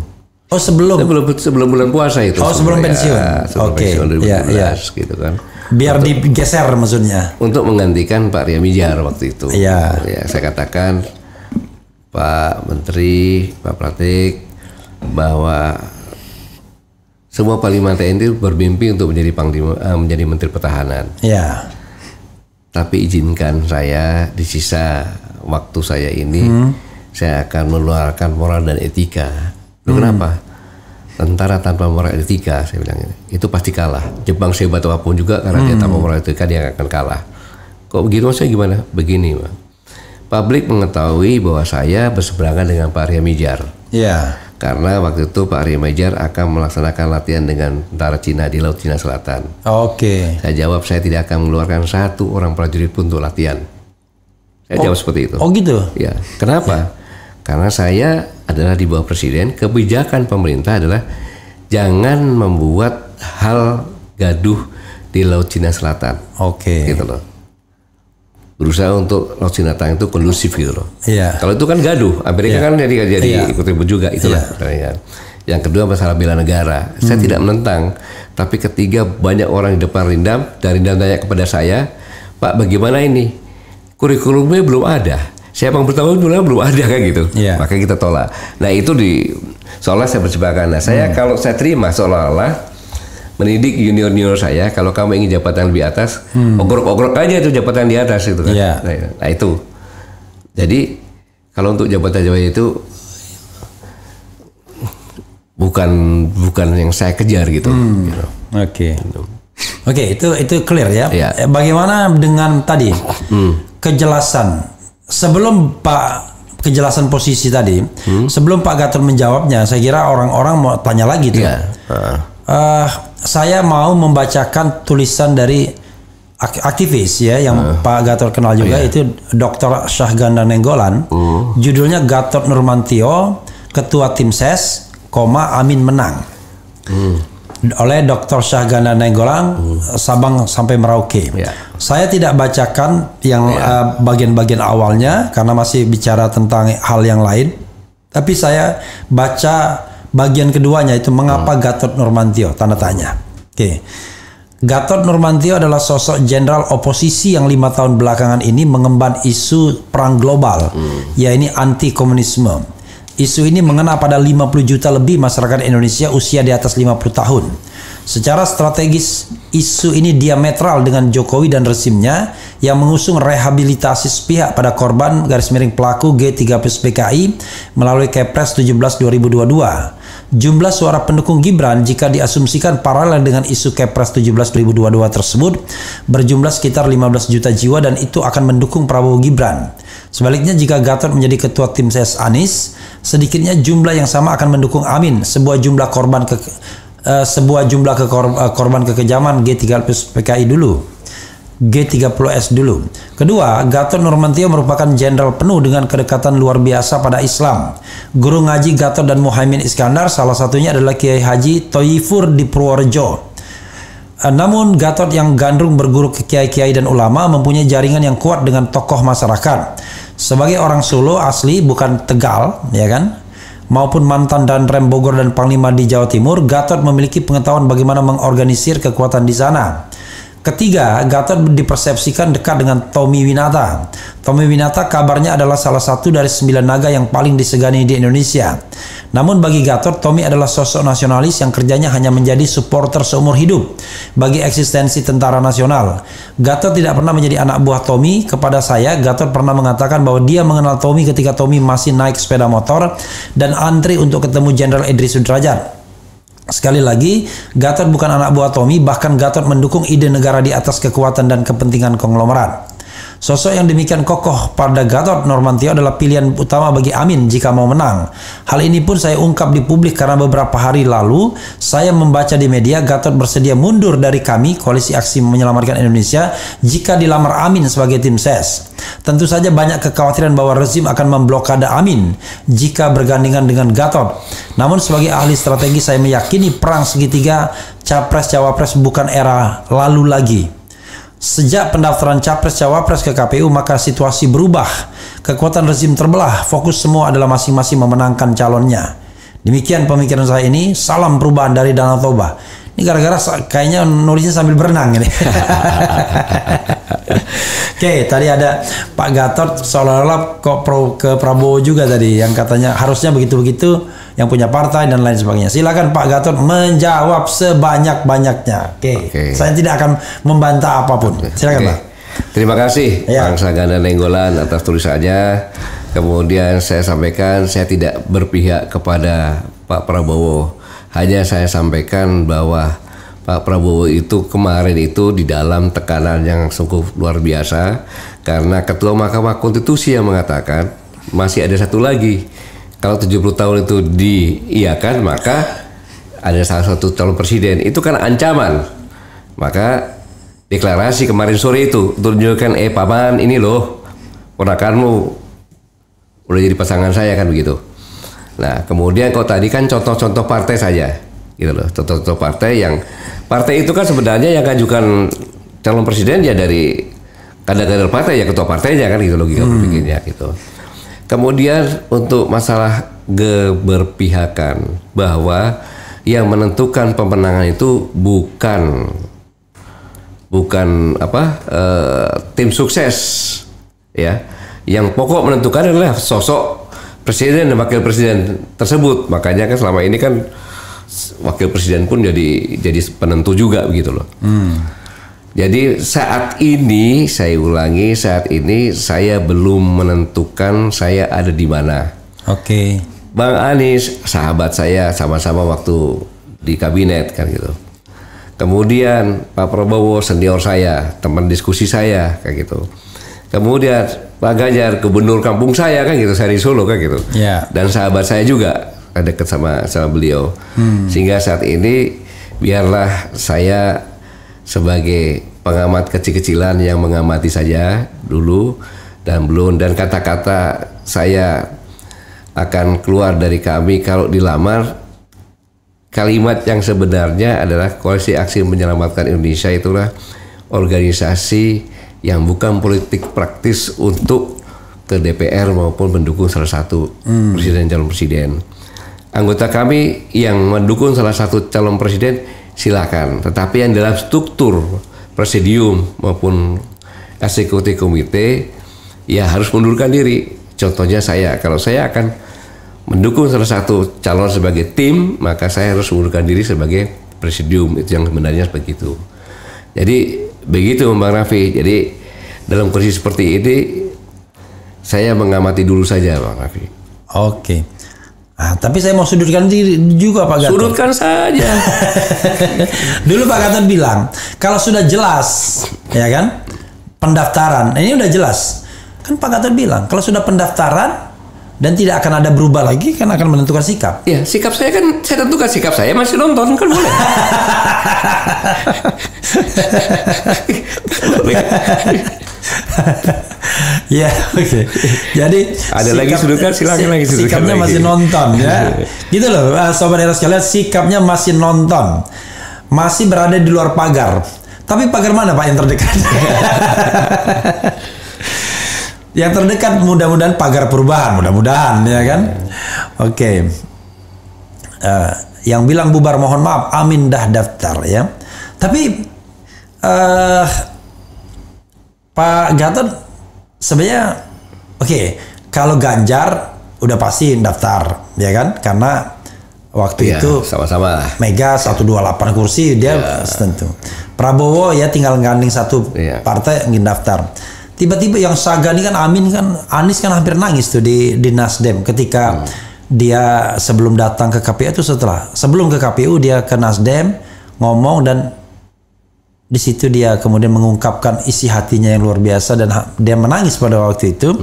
Oh, sebelum Sebelum sebelum bulan puasa itu. Oh, sebelum sebenarnya. pensiun. Oke. pensiun 2017 Iya, iya. gitu kan. biar digeser maksudnya. Untuk menggantikan Pak Ria Mijar waktu itu. Iya. Ya, saya katakan Pak Menteri, Pak Pratik bahwa semua Panglima TNI itu bermimpi untuk menjadi Panglima eh, menjadi Menteri Pertahanan. Ya. Tapi izinkan saya di sisa waktu saya ini saya akan mengeluarkan moral dan etika. Loh, kenapa? Tentara tanpa moral dan etika saya bilang ini. Itu pasti kalah. Jepang sehebat apa pun juga karena dia tanpa moral dan etika dia akan kalah. Kok begitu maksudnya gimana? Begini, Pak. Publik mengetahui bahwa saya berseberangan dengan Pak Arya Mijar. Ya. Karena waktu itu Pak Arya Mijar akan melaksanakan latihan dengan tentara Cina di Laut Cina Selatan. Oke. Saya jawab saya tidak akan mengeluarkan satu orang prajurit pun untuk latihan. Saya jawab seperti itu. Oh gitu. Ya, kenapa? Karena saya adalah di bawah presiden. Kebijakan pemerintah adalah jangan membuat hal gaduh di Laut Cina Selatan. Oke. Gitu loh. Berusaha untuk Laut Cina Selatan itu kondusif gitu loh. Iya. Kalau itu kan gaduh, Amerika Iya. kan jadi jadi Iya. ikut ribut juga itulah. sebenarnya. Yang kedua masalah bela negara. Saya Hmm. tidak menentang, tapi ketiga banyak orang di depan Rindam dan Rindam tanya kepada saya, Pak bagaimana ini? Kurikulumnya belum ada. Siapa yang bertanggung jawab belum ada kan gitu. Iya. Maka kita tolak. Nah itu di seolah saya berseberangan. Nah saya Hmm. kalau saya terima seolah-olah mendidik junior-junior saya kalau kamu ingin jabatan lebih atas ogrok-ogrok aja itu jabatan di atas itu kan Hmm. Iya. nah, nah, itu jadi kalau untuk jabatan-jabatan itu bukan bukan yang saya kejar gitu, Hmm. gitu. Oke. Oke, itu itu clear ya. Iya. Eh, Bagaimana dengan tadi kejelasan sebelum Pak kejelasan posisi tadi, sebelum Pak Gatot menjawabnya, saya kira orang-orang mau tanya lagi tuh. Iya. Ah. Eh, saya mau membacakan tulisan dari ak- aktivis ya yang Pak Gatot kenal juga itu Dr. Syahganda Nenggolan. Judulnya Gatot Nurmantio, Ketua Tim Ses, koma Amin menang. Oleh Dr. Syahganda Nenggolan Sabang sampai Merauke. Ya. Saya tidak bacakan yang eh, bagian-bagian awalnya karena masih bicara tentang hal yang lain. Tapi saya baca bagian keduanya itu mengapa Gatot Nurmantio tanda tanya. Oke. Gatot Nurmantio adalah sosok jenderal oposisi yang lima tahun belakangan ini mengemban isu perang global, yaitu anti komunisme. Isu ini mengena pada 50 juta lebih masyarakat Indonesia usia di atas 50 tahun. Secara strategis, isu ini diametral dengan Jokowi dan rezimnya yang mengusung rehabilitasi sepihak pada korban garis miring pelaku G30 PKI melalui Kepres 17 2022. Jumlah suara pendukung Gibran jika diasumsikan paralel dengan isu Kepres 17 2022 tersebut berjumlah sekitar 15 juta jiwa dan itu akan mendukung Prabowo Gibran. Sebaliknya jika Gatot menjadi ketua tim ses Anies, sedikitnya jumlah yang sama akan mendukung Amin, sebuah jumlah korban ke eh, sebuah jumlah ke eh, korban kekejaman G30 PKI dulu. G30S dulu. Kedua, Gatot Nurmantio merupakan jenderal penuh dengan kedekatan luar biasa pada Islam. Guru ngaji Gatot dan Muhaimin Iskandar salah satunya adalah Kiai Haji Toyifur di Purworejo. Eh, Namun Gatot yang gandrung berguru ke kiai-kiai dan ulama mempunyai jaringan yang kuat dengan tokoh masyarakat. Sebagai orang Solo asli bukan Tegal, ya kan? Maupun mantan dan rem Bogor dan Panglima di Jawa Timur, Gatot memiliki pengetahuan bagaimana mengorganisir kekuatan di sana. Ketiga, Gatot dipersepsikan dekat dengan Tommy Winata. Tommy Winata kabarnya adalah salah satu dari sembilan naga yang paling disegani di Indonesia. Namun bagi Gatot, Tommy adalah sosok nasionalis yang kerjanya hanya menjadi supporter seumur hidup bagi eksistensi tentara nasional. Gatot tidak pernah menjadi anak buah Tommy. Kepada saya, Gatot pernah mengatakan bahwa dia mengenal Tommy ketika Tommy masih naik sepeda motor dan antri untuk ketemu Jenderal Idris Sudrajat. Sekali lagi, Gatot bukan anak buah Tommy, bahkan Gatot mendukung ide negara di atas kekuatan dan kepentingan konglomerat. Sosok yang demikian kokoh pada Gatot Nurmantio adalah pilihan utama bagi Amin jika mau menang. Hal ini pun saya ungkap di publik karena beberapa hari lalu saya membaca di media Gatot bersedia mundur dari kami Koalisi Aksi Menyelamatkan Indonesia jika dilamar Amin sebagai tim ses. Tentu saja banyak kekhawatiran bahwa rezim akan memblokade Amin jika bergandingan dengan Gatot. Namun sebagai ahli strategi saya meyakini perang segitiga Capres-Cawapres bukan era lalu lagi. Sejak pendaftaran Capres-Cawapres ke KPU maka situasi berubah. Kekuatan rezim terbelah, fokus semua adalah masing-masing memenangkan calonnya. Demikian pemikiran saya ini, salam perubahan dari Danau Toba. Ini gara-gara kayaknya nulisnya sambil berenang ini. *laughs* Oke, tadi ada Pak Gatot seolah-olah kok pro ke Prabowo juga tadi yang katanya harusnya begitu-begitu yang punya partai dan lain sebagainya. Silakan Pak Gatot menjawab sebanyak-banyaknya. Oke, Oke. saya tidak akan membantah apa pun. Silakan Oke. Pak. Terima kasih Ya. Bang Sagana Nenggolan atas tulisannya. Kemudian saya sampaikan saya tidak berpihak kepada Pak Prabowo. Hanya saya sampaikan bahwa Pak Prabowo itu kemarin itu di dalam tekanan yang sungguh luar biasa karena Ketua Mahkamah Konstitusi yang mengatakan masih ada satu lagi. Kalau 70 tahun itu diiakan maka ada salah satu calon presiden. Itu kan ancaman. Maka deklarasi kemarin sore itu untuk menunjukkan eh paman ini loh ponakanmu. Udah jadi pasangan saya kan begitu nah kemudian kalau tadi kan contoh-contoh partai saja gitu loh. Contoh-contoh partai yang partai itu kan sebenarnya yang ngajukan calon presiden ya dari kader-kader partai ya ketua partainya kan gitu logika berpikirnya gitu. Kemudian untuk masalah keberpihakan bahwa yang menentukan pemenangan itu bukan bukan apa eh, tim sukses ya. Yang pokok menentukan adalah sosok presiden dan wakil presiden tersebut makanya kan selama ini kan wakil presiden pun jadi jadi penentu juga begitu loh jadi saat ini saya ulangi saat ini saya belum menentukan saya ada di mana Oke. Bang Anies, sahabat saya sama-sama waktu di kabinet kan gitu. Kemudian Pak Prabowo senior saya, teman diskusi saya kayak gitu. Kemudian Pak Ganjar gubernur kampung saya kan gitu, saya di Solo kan gitu. Ya. Dan sahabat saya juga kan deket sama sama beliau. Sehingga saat ini biarlah saya sebagai pengamat kecil-kecilan yang mengamati saja dulu dan belum dan kata-kata saya akan keluar dari kami kalau dilamar kalimat yang sebenarnya adalah koalisi aksi menyelamatkan Indonesia itulah organisasi yang bukan politik praktis untuk ke DPR maupun mendukung salah satu presiden calon presiden. Anggota kami yang mendukung salah satu calon presiden silakan, tetapi yang dalam struktur presidium maupun eksekutif komite ya harus mundurkan diri. Contohnya saya, kalau saya akan mendukung salah satu calon sebagai tim, maka saya harus mengundurkan diri sebagai presidium. Itu yang sebenarnya begitu. Jadi begitu Bang Raffi. Jadi dalam kondisi seperti ini saya mengamati dulu saja Bang Raffi. Oke. Ah, tapi saya mau sudutkan diri juga Pak Gatot. Sudutkan saja. *laughs* Dulu Pak Gatot bilang, kalau sudah jelas, ya kan, pendaftaran, ini udah jelas. Kan Pak Gatot bilang, kalau sudah pendaftaran dan tidak akan ada berubah lagi, kan akan menentukan sikap. ya, sikap saya kan saya tentukan sikap saya masih nonton kan boleh. Ya, oke. Jadi Ada lagi sudutkan, silakan lagi sudutkan Sikapnya lagi. masih nonton ya. gitu loh, eh, sobat era sekalian, sikapnya masih nonton, masih berada di luar pagar. Tapi pagar mana Pak yang terdekat? *laughs* yang terdekat mudah-mudahan pagar perubahan, mudah-mudahan ya kan. Oke. Eh, yang bilang bubar mohon maaf, amin dah daftar ya. Tapi eh Pak Gatot sebenarnya oke kalau Ganjar udah pasti daftar ya kan karena waktu Iya, itu sama-sama. Mega 128 kursi dia tentu. Prabowo ya tinggal ganding satu Iya. partai ingin daftar. Tiba-tiba yang Sagani kan Amin kan Anies kan hampir nangis tuh di di Nasdem ketika dia sebelum datang ke KPU itu setelah sebelum ke KPU dia ke Nasdem ngomong dan di situ dia kemudian mengungkapkan isi hatinya yang luar biasa dan dia menangis pada waktu itu.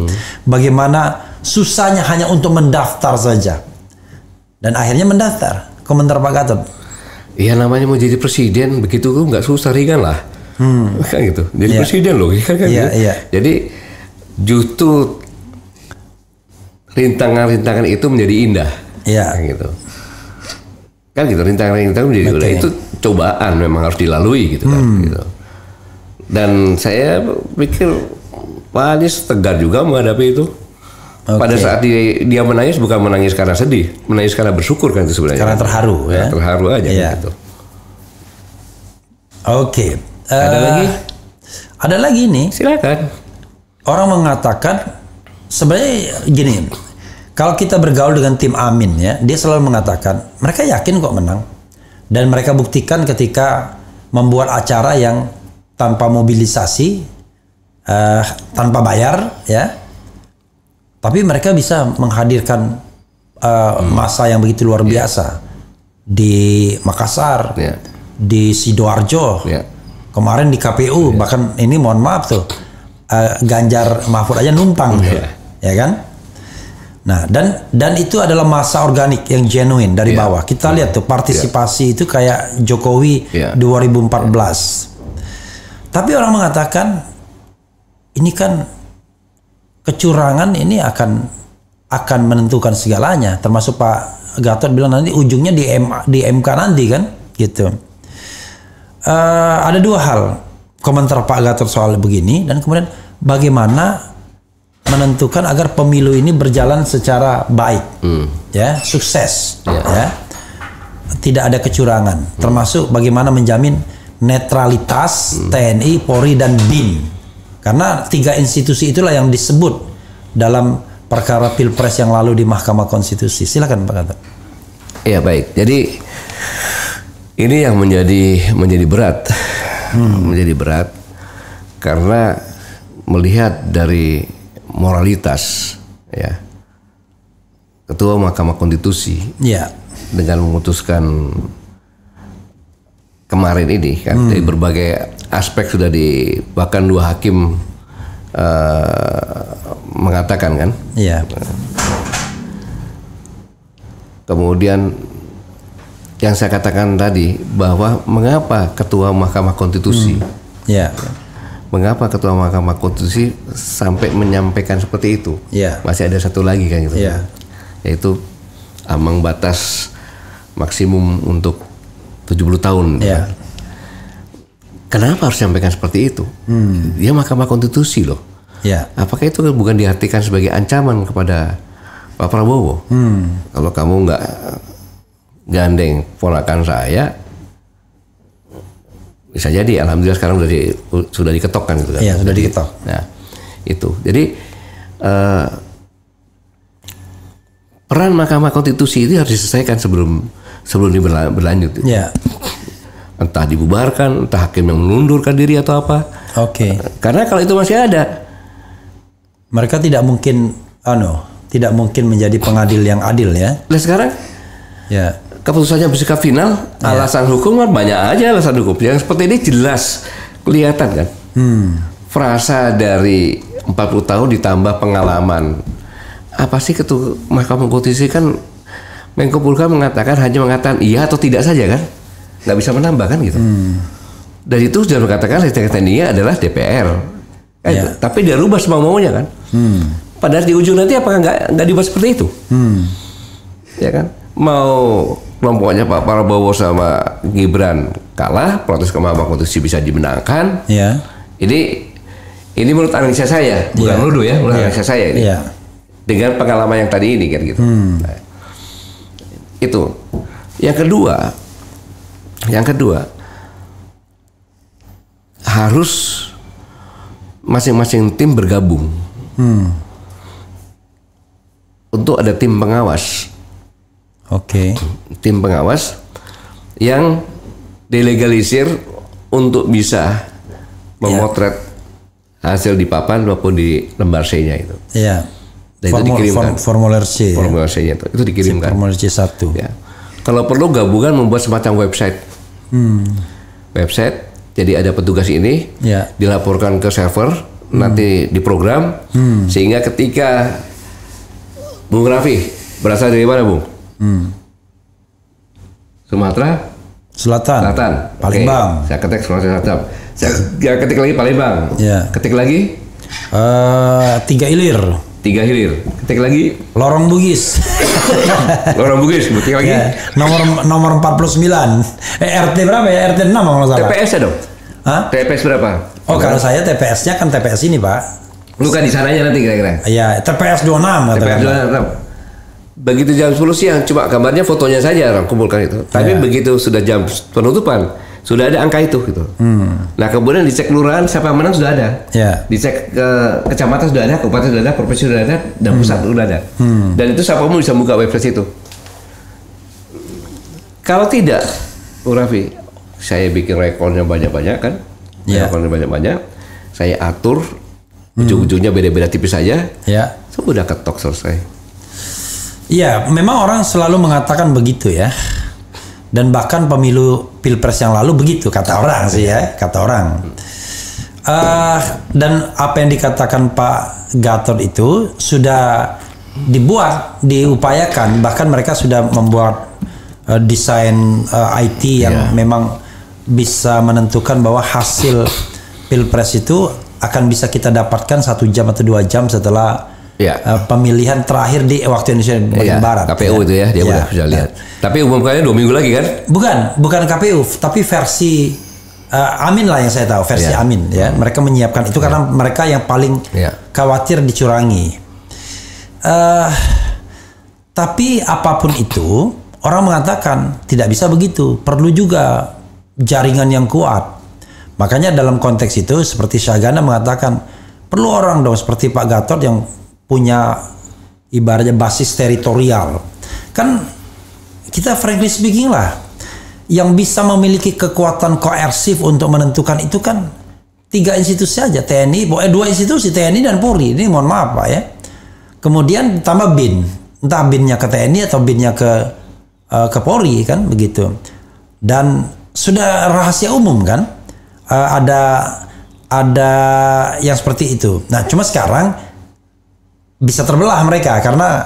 Bagaimana susahnya hanya untuk mendaftar saja. Dan akhirnya mendaftar komentar Pak Gatot. Iya namanya mau jadi presiden begitu nggak susah ringan lah. Kan gitu. Jadi Iya. presiden loh kan, kan Iya, gitu. iya. Jadi justru rintangan-rintangan itu menjadi indah. Iya. Kan gitu. Kan gitu rintangan-rintangan menjadi Betul. indah. Itu cobaan memang harus dilalui gitu kan. Gitu. Dan saya pikir Pak Anies tegar juga menghadapi itu. Pada Oke. saat dia, dia menangis bukan menangis karena sedih, menangis karena bersyukur kan itu sebenarnya. Karena terharu, ya. Terharu aja Iya. gitu. Oke. Ada Eh, lagi? Ada lagi nih. Silakan. Orang mengatakan sebenarnya gini. Kalau kita bergaul dengan tim Amin ya, dia selalu mengatakan mereka yakin kok menang. Dan mereka buktikan ketika membuat acara yang tanpa mobilisasi, eh, tanpa bayar ya. Tapi mereka bisa menghadirkan eh, masa yang begitu luar biasa di Makassar, Iya. di sidoarjo, Iya. Kemarin di KPU bahkan ini mohon maaf tuh eh, Ganjar Mahfud aja numpang tuh, Iya. ya kan? Nah dan dan itu adalah masa organik yang genuine dari Iya. bawah. Kita lihat tuh partisipasi itu kayak Jokowi Iya. 2014. Tapi orang mengatakan ini kan kecurangan ini akan akan menentukan segalanya termasuk Pak Gatot bilang nanti ujungnya di M, di MK nanti kan gitu Eh, ada dua hal. Komentar Pak Gatot soal begini dan kemudian bagaimana menentukan agar pemilu ini berjalan secara baik. Ya sukses. Ya. Tidak ada kecurangan. Termasuk bagaimana menjamin netralitas TNI Polri dan BIN. Karena tiga institusi itulah yang disebut dalam perkara pilpres yang lalu di Mahkamah Konstitusi. Silakan Pak Gatot. Iya baik. Jadi ini yang menjadi menjadi berat, menjadi berat karena melihat dari moralitas ya. Ketua Mahkamah Konstitusi ya. dengan memutuskan kemarin ini kan dari berbagai aspek sudah di bahkan dua hakim eh, mengatakan kan. Ya. Kemudian yang saya katakan tadi bahwa mengapa ketua Mahkamah Konstitusi, ya mengapa ketua Mahkamah Konstitusi sampai menyampaikan seperti itu? Iya. Masih ada satu lagi kan gitu. Iya. Yaitu ambang batas maksimum untuk 70 tahun. ya kan. Kenapa harus menyampaikan seperti itu? Dia Mahkamah Konstitusi loh. ya Apakah itu bukan diartikan sebagai ancaman kepada Pak Prabowo? Kalau kamu nggak gandeng ponakan saya, bisa jadi. Alhamdulillah sekarang sudah di, sudah diketok kan gitu kan? Iya, sudah diketok. Nah, itu. Jadi eh, peran Mahkamah Konstitusi itu harus diselesaikan sebelum sebelum berlanjut. ya Entah dibubarkan, entah hakim yang mengundurkan diri atau apa. oke Karena kalau itu masih ada, mereka tidak mungkin anu tidak mungkin menjadi pengadil yang adil ya. Nah sekarang Ya. Keputusannya bersikap final, alasan hukum kan banyak aja alasan hukum. Yang seperti ini jelas kelihatan kan. Frasa dari 40 tahun ditambah pengalaman. Apa sih ketua Mahkamah Konstitusi kan Menko Polhukam mengatakan hanya mengatakan iya atau tidak saja kan, nggak bisa menambah kan gitu. Dan itu sudah mengatakan ini adalah DPR. Kan Ya. Tapi dia rubah semau maunya kan. Padahal di ujung nanti apakah nggak nggak dibuat seperti itu? ya kan mau kelompoknya Pak Prabowo sama Gibran kalah protes ke Mahkamah Konstitusi bisa dimenangkan Ya. ini ini menurut analisa saya bukan Iya. menuduh ya menurut Iya. analisa saya ini Iya. dengan pengalaman yang tadi ini kan gitu Nah, itu yang kedua yang kedua harus masing-masing tim bergabung untuk ada tim pengawas Oke. tim pengawas yang delegalisir untuk bisa memotret hasil di papan maupun di lembar C-nya itu. Ya. Dan itu dikirimkan. form- formulir C. ya. Formulir C-nya itu, itu dikirimkan. Formulir C1. Ya. Kalau perlu gabungan membuat semacam website. Website, jadi ada petugas ini Ya. dilaporkan ke server, nanti diprogram sehingga ketika Bung Raffi berasal dari mana, Bung? Sumatera Selatan. Selatan. Palembang. Oke, Saya ketik Sulawesi Selatan. Saya ya, ketik lagi Palembang. Ya. Ketik lagi Eh, tiga ilir. tiga hilir. Ketik lagi Lorong Bugis. *laughs* Lorong Bugis. Ketik lagi ya. Nomor nomor 49. Eh RT berapa ya? RT 6 kalau salah. TPS ya dong. Hah? TPS berapa? Oh, kalau saya TPS-nya kan TPS ini, Pak. Lu kan di sananya nanti kira-kira. Iya, TPS 26 TPS katakanlah. 26. Begitu jam 10 siang, cuma gambarnya fotonya saja orang kumpulkan itu. Tapi Ya. begitu sudah jam penutupan, sudah ada angka itu gitu. Nah kemudian dicek kelurahan siapa yang menang sudah ada. Hmm. Ya. Dicek ke kecamatan sudah ada, kabupaten sudah ada, provinsi sudah ada, dan pusat Hmm. sudah ada. Dan itu siapa pun bisa buka website itu. Kalau tidak, Bu Raffi, saya bikin rekornya banyak-banyak kan, Ya. rekornya banyak-banyak, saya atur, ujung-ujungnya beda-beda tipis saja, Ya. sudah ketok selesai. Iya, memang orang selalu mengatakan begitu ya. Dan bahkan pemilu pilpres yang lalu begitu kata orang sih ya, kata orang. Eh, dan apa yang dikatakan Pak Gatot itu sudah dibuat, diupayakan, bahkan mereka sudah membuat eh, desain eh, IT yang Iya. memang bisa menentukan bahwa hasil pilpres itu akan bisa kita dapatkan satu jam atau dua jam setelah Iya. eh, pemilihan terakhir di waktu Indonesia bagian Iya, barat. KPU itu ya, dia Iya. udah bisa lihat. Tapi umumkannya dua minggu lagi kan? Bukan, bukan KPU, tapi versi eh, Amin lah yang saya tahu, versi Iya. Amin ya. Mereka menyiapkan itu karena mereka yang paling Iya. khawatir dicurangi. Eh, tapi apa pun itu, orang mengatakan tidak bisa begitu, perlu juga jaringan yang kuat. Makanya dalam konteks itu seperti Syahgana mengatakan perlu orang dong seperti Pak Gatot yang punya ibaratnya basis teritorial. Kan kita frankly speaking lah yang bisa memiliki kekuatan koersif untuk menentukan itu kan tiga institusi saja TNI, eh dua institusi TNI dan Polri. Ini mohon maaf Pak ya. Kemudian tambah BIN, entah BIN-nya ke TNI atau BIN-nya ke eh, ke Polri kan begitu. Dan sudah rahasia umum kan eh, ada ada yang seperti itu. Nah cuma sekarang bisa terbelah mereka karena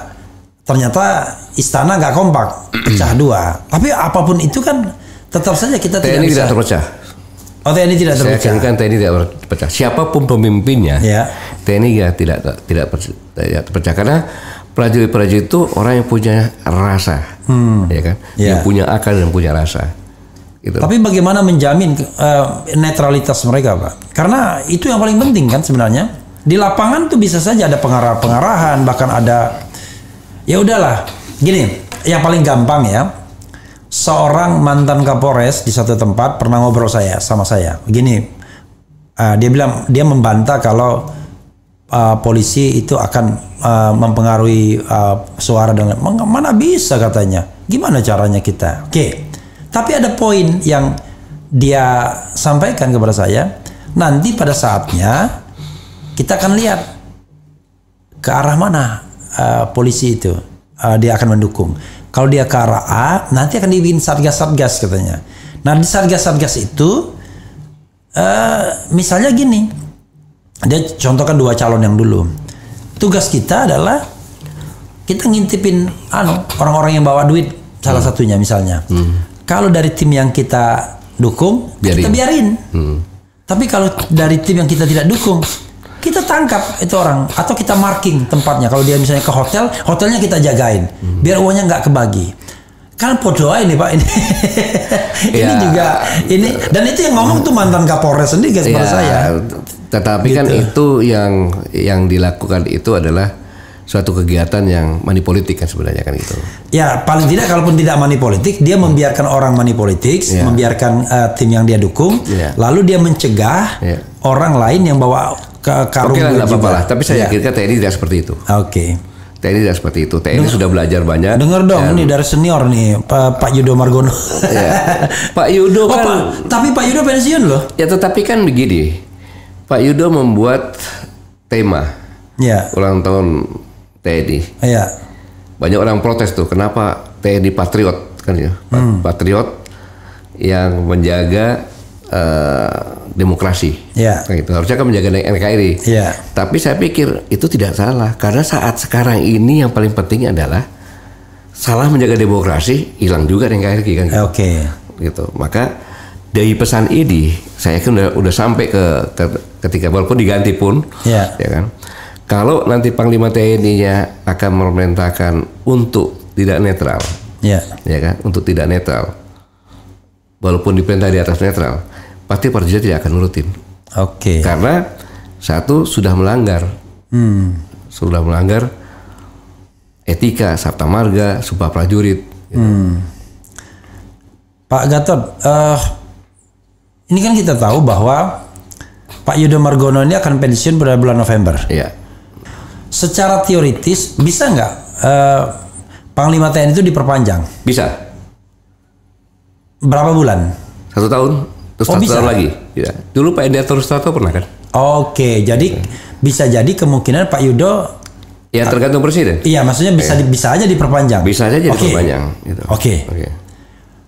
ternyata istana nggak kompak pecah *clears throat* dua. Tapi apa pun itu kan tetap saja kita tidak bisa. tidak terpecah. Oh TNI tidak Saya terpecah. yakinkan TNI tidak terpecah. Siapa pun pemimpinnya, Ya. TNI ya tidak tidak tidak terpecah karena prajurit-prajurit itu orang yang punya rasa, ya kan, Ya. yang punya akal dan punya rasa. Gitu. Tapi bagaimana menjamin eh, netralitas mereka, Pak? Karena itu yang paling penting kan sebenarnya. Di lapangan tuh bisa saja ada pengarah-pengarahan, bahkan ada ya udahlah. Gini, yang paling gampang ya. Seorang mantan Kapolres di satu tempat pernah ngobrol saya sama saya. Begini, eh, dia bilang dia membantah kalau uh, polisi itu akan uh, mempengaruhi uh, suara dan lain- mana bisa katanya. Gimana caranya kita? Oke. Tapi ada poin yang dia sampaikan kepada saya. Nanti pada saatnya kita akan lihat ke arah mana eh, polisi itu eh, dia akan mendukung. Kalau dia ke arah A, nanti akan dibikin satgas-satgas katanya. Nah di satgas-satgas itu, eh, misalnya gini, dia contohkan dua calon yang dulu. Tugas kita adalah kita ngintipin anu orang-orang yang bawa duit salah Hmm. satunya misalnya. Kalau dari tim yang kita dukung, kita Biarin. biarin. Hmm. Tapi kalau dari tim yang kita tidak dukung, kita tangkap itu orang atau kita marking tempatnya. Kalau dia misalnya ke hotel, hotelnya kita jagain Hmm. biar uangnya nggak kebagi. Kan podo aja nih Pak ini. *laughs* ini Ya. juga ini dan itu yang ngomong tuh mantan Kapolres sendiri guys Ya, saya. Tetapi kan itu yang yang dilakukan itu adalah suatu kegiatan yang manipolitik kan sebenarnya kan itu. Ya paling tidak kalaupun tidak money politik, dia membiarkan orang money politik, Ya. membiarkan eh, tim yang dia dukung, Ya. lalu dia mencegah Ya. orang lain yang bawa ke karung Oke lah, nggak apa-apa lah. Tapi saya Ya. yakin TNI tidak seperti itu. Oke. TNI tidak seperti itu. TNI sudah belajar banyak. Dengar dong Dan- ini dari senior nih Pak, Pak Yudo Margono. Ya. Pak Yudo Oh, kan. Pak, tapi Pak Yudo pensiun loh. Ya tetapi kan begini. Pak Yudo membuat tema Ya, ulang tahun TNI. ya, Banyak orang protes tuh, kenapa TNI patriot kan ya? Hmm. Patriot yang menjaga eh, demokrasi. Ya. Kan gitu. Harusnya kan menjaga NKRI. Ya. Tapi saya pikir itu tidak salah karena saat sekarang ini yang paling penting adalah salah menjaga demokrasi hilang juga NKRI kan. gitu. oke. gitu. Maka dari pesan ini saya kan udah udah sampai ke, ke- ketika walaupun diganti pun Ya. kan. Kalau nanti Panglima TNI-nya akan memerintahkan untuk tidak netral, Ya, ya kan, untuk tidak netral. Walaupun diperintah di atas netral, pasti Prajurit tidak akan nurutin. oke. Karena satu sudah melanggar, Hmm, sudah melanggar etika, sabta marga, sumpah prajurit. gitu. Pak Gatot, eh, ini kan kita tahu bahwa Pak Yudo Margono ini akan pensiun pada bulan November. Ya, Secara teoritis bisa nggak eh, Panglima TNI itu diperpanjang? bisa Berapa bulan? satu tahun, terus Oh, satu bisa? lagi. Ya. Dulu Pak Endiatur Sutarto pernah kan? Oke, jadi bisa jadi kemungkinan Pak Yudo Ya tergantung presiden. Iya, maksudnya bisa di- bisa aja diperpanjang. Bisa saja Oke. diperpanjang. Gitu. Oke. Oke.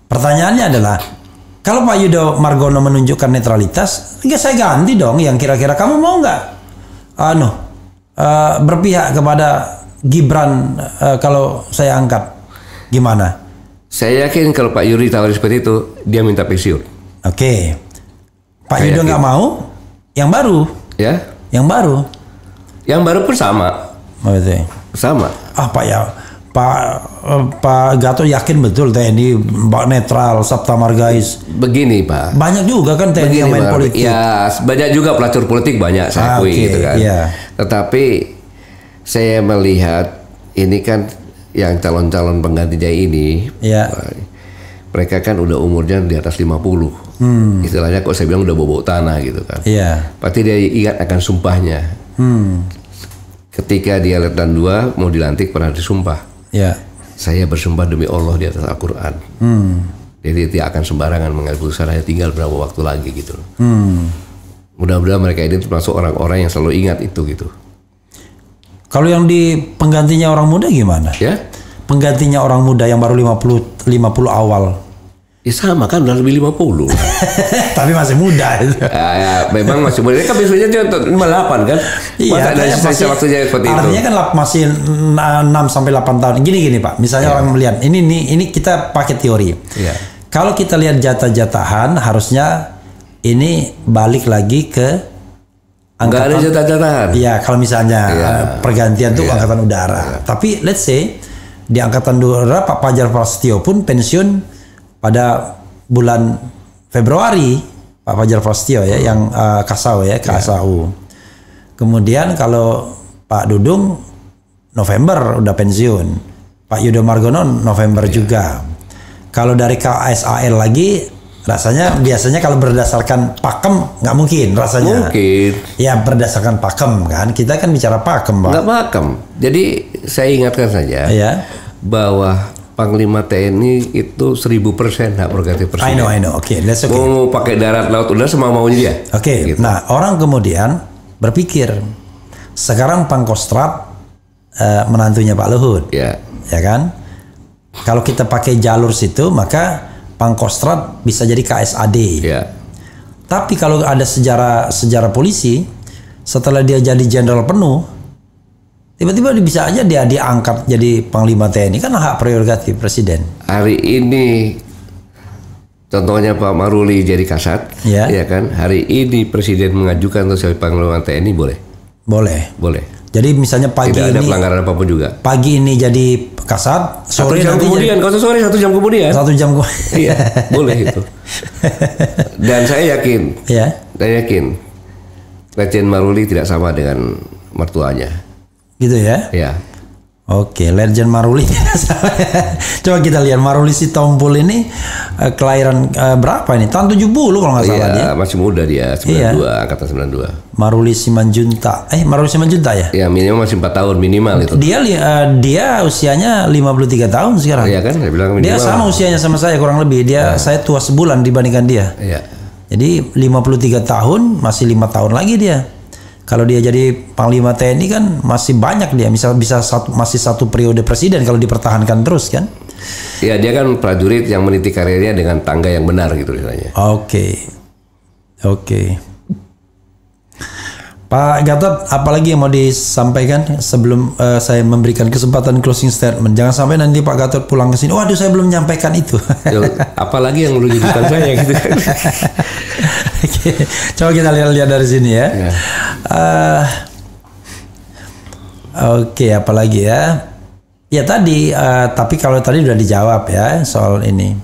Pertanyaannya adalah kalau Pak Yudo Margono menunjukkan netralitas, ya saya ganti dong yang kira-kira kamu mau nggak anu eh, berpihak kepada Gibran eh, kalau saya angkat gimana? Saya yakin kalau Pak Yuri tawari seperti itu, dia minta pensiun. Oke. Pak Yudo yakin. nggak mau, yang baru, Ya, yang baru. yang baru pun sama, Oh, itu. sama. Ah Pak ya, Pak eh, Pak Gatot yakin betul TNI mbak netral, Sabta Margais. Begini Pak. Banyak juga kan TNI Begini yang main Pak. politik. Ya, banyak juga pelacur politik banyak saya Ah, akui oke, gitu kan. iya. Tetapi saya melihat ini kan yang calon-calon penggantinya ini Iya. mereka kan udah umurnya di atas 50. Istilahnya kok saya bilang udah bobo tanah gitu kan. Hmm. Iya. Pasti dia ingat akan sumpahnya. Hmm. Ketika dia letnan dua mau dilantik pernah disumpah. Ya. Saya bersumpah demi Allah di atas Al-Quran. Hmm. Jadi tidak akan sembarangan mengambil keputusan hanya tinggal berapa waktu lagi gitu. Hmm. Mudah-mudahan mereka ini termasuk orang-orang yang selalu ingat itu gitu. Kalau yang di penggantinya orang muda gimana? Ya, Penggantinya orang muda yang baru 50 50 awal. Ya sama kan udah lebih 50. *laughs* Tapi masih muda ya, ya, memang masih muda. Kan biasanya dia untuk 58 kan? Masa ada sisa waktunya seperti itu. Iya, artinya kan masih 6 sampai 8 tahun. Gini gini Pak, misalnya orang melihat ini ini ini kita pakai teori. Iya. Kalau kita lihat jatah-jatahan harusnya ini balik lagi ke Enggak ada jatah-jatahan. Iya, kalau misalnya Iya. eh, pergantian tuh angkatan udara. Tapi let's say di angkatan udara Pak Fajar Prasetyo pun pensiun pada bulan Februari Pak Fajar Prasetyo ya yang eh, Kasau ya KSAU. Kemudian kalau Pak Dudung November udah pensiun. Pak Yudo Margono November juga. Kalau dari KSAL lagi rasanya biasanya kalau berdasarkan pakem nggak mungkin rasanya. Mungkin. Ya berdasarkan pakem kan. Kita kan bicara pakem, Pak. Enggak makam. Jadi saya ingatkan saja Ya. bahwa Panglima TNI itu 1000 persen hak prerogatif I presiden. know, I know. Oke, that's okay. Mau pakai darat laut udah semau maunya dia. Oke. Gitu. Nah, orang kemudian berpikir sekarang Pangkostrat eh, menantunya Pak Luhut. Ya. Ya kan? Kalau kita pakai jalur situ maka Pangkostrat bisa jadi KSAD. Ya. Tapi kalau ada sejarah sejarah polisi setelah dia jadi jenderal penuh tiba-tiba bisa aja dia diangkat jadi panglima TNI kan hak prerogatif presiden. Hari ini contohnya Pak Maruli jadi kasat, Ya. ya kan? Hari ini presiden mengajukan untuk sebagai panglima TNI boleh, Boleh. boleh. Jadi misalnya pagi Tidak ada ini pelanggaran apa pun juga. pagi ini jadi kasat, Satu sore jam nanti kemudian, kalau sore satu jam kemudian, jadi satu jam ke- iya boleh *laughs* itu. Dan saya yakin, ya. saya yakin, Legend Maruli tidak sama dengan mertuanya. Gitu ya. Ya, Oke, Legend Maruli. *laughs* Coba kita lihat Maruli si Tompul ini eh, kelahiran eh, berapa ini? Tahun 70 kalau nggak salah dia. iya masih muda dia, 92, angkatan 92. Maruli Simanjunta. Eh, Maruli Simanjunta ya? Ya minimal masih 4 tahun minimal itu. Dia eh, dia usianya 53 tahun sekarang. Iya kan, saya bilang Dia minimal. sama usianya sama saya kurang lebih. Dia saya tua sebulan dibandingkan dia. Iya. Jadi 53 tahun masih lima tahun lagi dia. Kalau dia jadi panglima TNI kan masih banyak dia. Misal bisa satu masih satu periode presiden kalau dipertahankan terus kan. Ya dia kan prajurit yang meniti karirnya dengan tangga yang benar gitu misalnya. Oke. Oke. Pak Gatot, apalagi yang mau disampaikan sebelum eh, saya memberikan kesempatan closing statement? Jangan sampai nanti Pak Gatot pulang ke sini. Waduh, saya belum menyampaikan itu. Apalagi yang lu jujukan saya gitu kan. *laughs* *laughs* coba kita lihat-lihat dari sini ya. Ya. Eh, Oke, apalagi ya? Ya tadi, eh, tapi kalau tadi udah dijawab ya soal ini.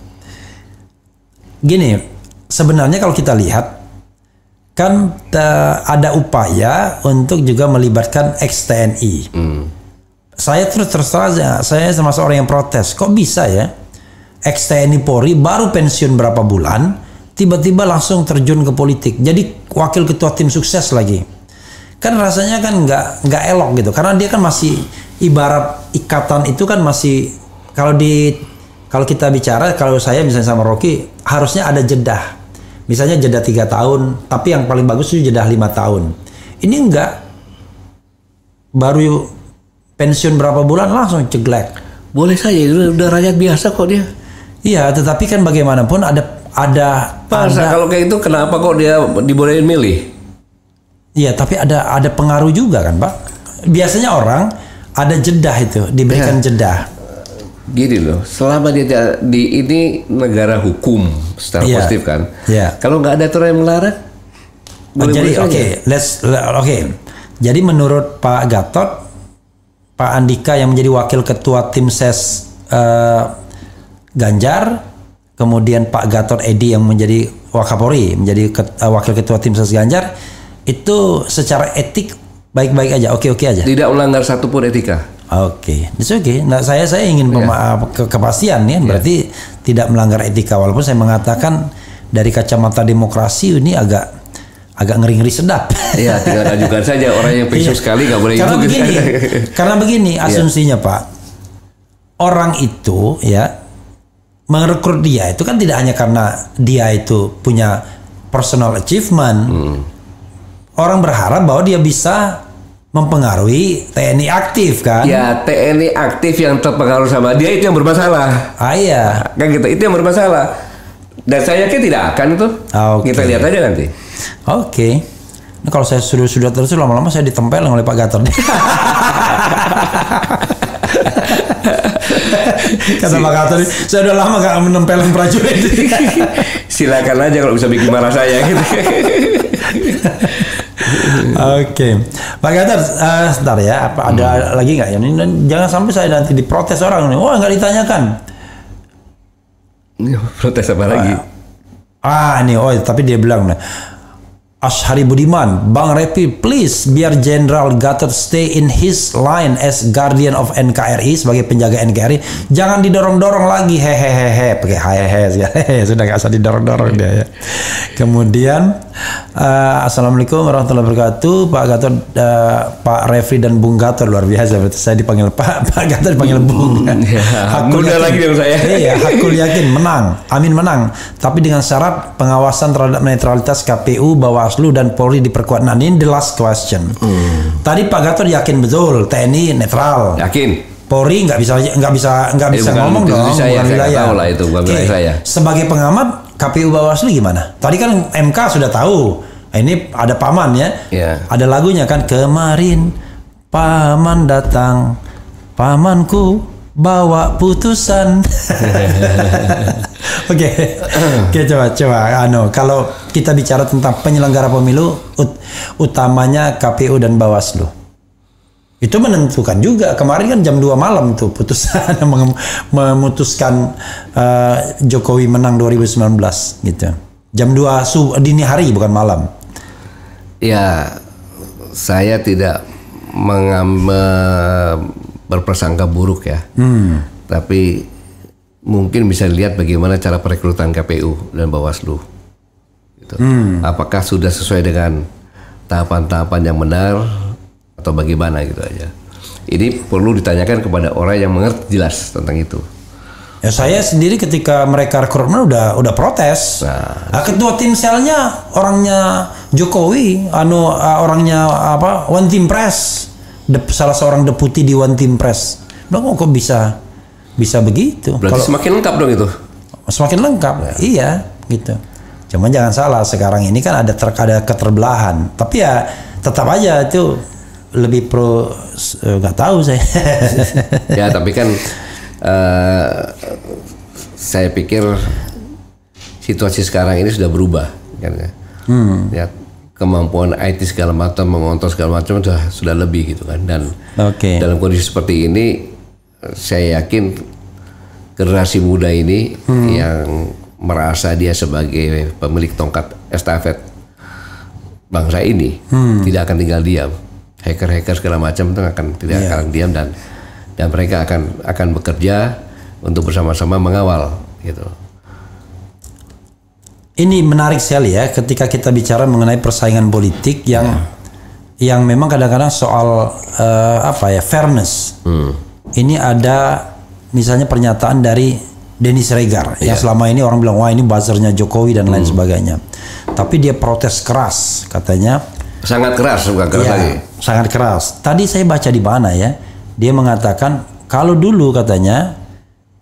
Gini, sebenarnya kalau kita lihat kan eh, ada upaya untuk juga melibatkan ex TNI. Saya terus terus terang aja, saya termasuk orang yang protes. Kok bisa ya? Ex TNI Polri baru pensiun berapa bulan, tiba-tiba langsung terjun ke politik. Jadi wakil ketua tim sukses lagi. Kan rasanya kan nggak nggak elok gitu, karena dia kan masih ibarat ikatan itu kan masih kalau di kalau kita bicara kalau saya misalnya sama Rocky harusnya ada jeda. Misalnya jeda tiga tahun, tapi yang paling bagus itu jeda lima tahun. Ini enggak baru pensiun berapa bulan langsung ceglek. Boleh saja, itu udah rakyat biasa kok dia. Iya, tetapi kan bagaimanapun ada ada Masa ada kalau kayak itu kenapa kok dia dibolehin milih? iya, tapi ada ada pengaruh juga kan, Pak. Biasanya orang ada jedah itu, diberikan Ya. jedah. Gini loh, selama dia di ini negara hukum secara Iya. positif kan. Iya. Kalau nggak ada aturan yang melarang, boleh-boleh jadi oke, let's le- oke. Jadi menurut Pak Gatot, Pak Andika yang menjadi wakil ketua tim ses eh, Ganjar, kemudian Pak Gatot Edi yang menjadi Wakapori, menjadi ket- eh, wakil ketua tim ses Ganjar, itu secara etik baik-baik aja, oke-oke aja. Tidak melanggar satupun etika. Oke, it's okay. Nah, saya saya ingin pema- ke- kepastian ya, berarti tidak melanggar etika walaupun saya mengatakan dari kacamata demokrasi ini agak agak ngeri-ngeri sedap. Iya, tinggal *laughs* ajukan saja orang yang Iya. pensiun sekali nggak boleh karena begini, *laughs* karena begini asumsinya Pak, orang itu ya merekrut dia itu kan tidak hanya karena dia itu punya personal achievement. Hmm. Orang berharap bahwa dia bisa mempengaruhi TNI aktif kan? Ya TNI aktif yang terpengaruh sama dia itu yang bermasalah. Ah iya. Kan gitu, itu yang bermasalah. Dan saya yakin tidak akan itu. Ah, oke. Kita lihat aja nanti. Oke. Ini kalau saya sudah sudah terus lama-lama saya ditempel oleh Pak Gatot. *laughs* *laughs* Kata Pak Gatot, saya udah lama gak menempelin prajurit. *laughs* Silakan aja kalau bisa bikin marah saya gitu. *laughs* Oke, Pak Gatot, eh, sebentar ya. Apa ada lagi nggak ya? Jangan sampai saya nanti diprotes orang nih. Wah nggak ditanyakan. Protes apa lagi? Ah ini, oh tapi dia bilang nah, Ashari Budiman, Bang Repi, please biar Jenderal Gatot stay in his line as guardian of NKRI sebagai penjaga NKRI. Jangan didorong-dorong lagi, hehehehe, pakai hehehe, hehehe, *laughs* sudah nggak usah didorong-dorong dia ya. Kemudian, eh, Assalamualaikum warahmatullahi wabarakatuh, Pak Gatot, eh, Pak Refri dan Bung Gatot luar biasa. Berarti saya dipanggil Pak, *laughs* Pak Gatot dipanggil Bung. Ya, Hakul yakin- lagi dong saya. *laughs* Iya, Hakul yakin menang. Amin menang. Tapi dengan syarat pengawasan terhadap netralitas KPU, Bawaslu dan Polri diperkuat. Nah, ini the last question. Tadi Pak Gatot yakin betul TNI netral. Yakin? Polri nggak bisa nggak bisa nggak Eh, bisa bukan ngomong dong, saya, bukan saya wilayah. tahu lah itu, bukan wilayah saya. Sebagai pengamat KPU Bawaslu gimana? Tadi kan MK sudah tahu. Nah, ini ada paman ya. Iya. Ada lagunya kan kemarin paman datang, pamanku bawa putusan. *laughs* Oke, oke coba coba, anu kalau kita bicara tentang penyelenggara pemilu, ut- utamanya KPU dan Bawaslu. Itu menentukan juga. Kemarin kan jam 2 malam tuh putusan *laughs* mem- memutuskan eh, Jokowi menang 2019 gitu. Jam 2 sub dini hari bukan malam. Ya, saya tidak mengam, me- berprasangka buruk ya. Tapi mungkin bisa dilihat bagaimana cara perekrutan KPU dan Bawaslu. Gitu. Apakah sudah sesuai dengan tahapan-tahapan yang benar atau bagaimana gitu aja. Ini perlu ditanyakan kepada orang yang mengerti jelas tentang itu. ya saya sendiri ketika mereka rekrutmen udah udah protes Nah. Ah, ketua tim selnya orangnya Jokowi anu ah, orangnya apa One Team Press Dep- salah seorang deputi di One Team Press Bilang, oh, kok bisa bisa begitu. Berarti Kalau- semakin lengkap dong itu. semakin lengkap iya gitu. Cuman jangan salah sekarang ini kan ada ter ada keterbelahan. Tapi ya tetap aja itu lebih pro eh, nggak tahu saya. *laughs* Ya tapi kan eh, saya pikir situasi sekarang ini sudah berubah kan ya. Ya, kemampuan IT segala macam mengontrol segala macam sudah sudah lebih gitu kan. Dan Oke. dalam kondisi seperti ini saya yakin generasi muda ini yang merasa dia sebagai pemilik tongkat estafet bangsa ini tidak akan tinggal diam. Hacker-hacker segala macam itu akan tidak Iya. akan diam dan dan mereka akan akan bekerja untuk bersama-sama mengawal gitu. ini menarik sekali ya ketika kita bicara mengenai persaingan politik yang yang memang kadang-kadang soal eh, apa ya fairness ini ada misalnya pernyataan dari Denis Regar yang selama ini orang bilang wah ini buzzernya Jokowi dan lain sebagainya tapi dia protes keras katanya Sangat keras bukan keras Ya, lagi. sangat keras. Tadi saya baca di mana ya, dia mengatakan kalau dulu katanya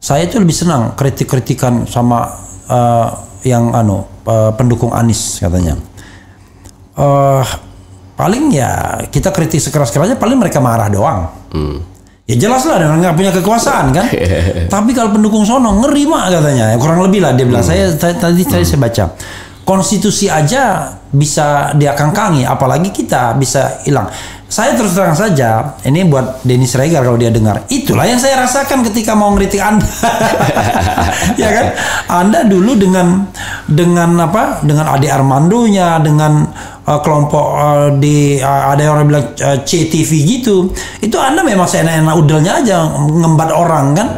saya itu lebih senang kritik-kritikan sama eh, yang anu eh, pendukung Anies katanya. Eh paling ya kita kritik sekeras-kerasnya paling mereka marah doang. Ya jelas lah dengan nggak punya kekuasaan kan. *laughs* Tapi kalau pendukung sono ngeri mak katanya. Kurang lebih lah dia bilang. Saya t- tadi tadi saya baca. Konstitusi aja bisa dia kangkangi, apalagi kita bisa hilang. Saya terus terang saja, ini buat Denis Regar kalau dia dengar. Itulah yang saya rasakan ketika mau ngeritik Anda. *laughs* ya kan? Anda dulu dengan dengan apa? Dengan Ade Armandonya, dengan uh, kelompok uh, di uh, ada yang orang bilang uh, CTV gitu. Itu Anda memang seenak-enak udelnya aja ngembat orang kan?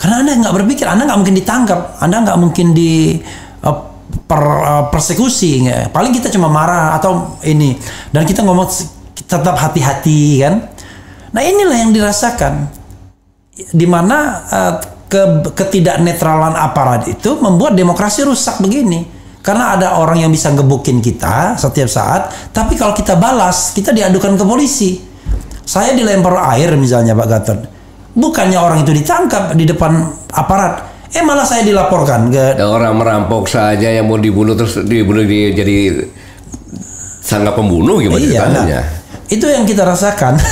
Karena Anda nggak berpikir, Anda nggak mungkin ditangkap, Anda nggak mungkin di uh, per, uh, persekusi. nggak. Paling kita cuma marah atau ini. Dan kita ngomong tetap hati-hati kan. Nah inilah yang dirasakan. Di mana uh, ke, ketidaknetralan aparat itu membuat demokrasi rusak begini. Karena ada orang yang bisa ngebukin kita setiap saat, tapi kalau kita balas, kita diadukan ke polisi. Saya dilempar air misalnya Pak Gatot. Bukannya orang itu ditangkap di depan aparat, eh malah saya dilaporkan ke Ada orang merampok saja yang mau dibunuh terus dibunuh di, jadi sangat pembunuh gimana Iya, nah, ceritanya? itu yang kita rasakan. *laughs*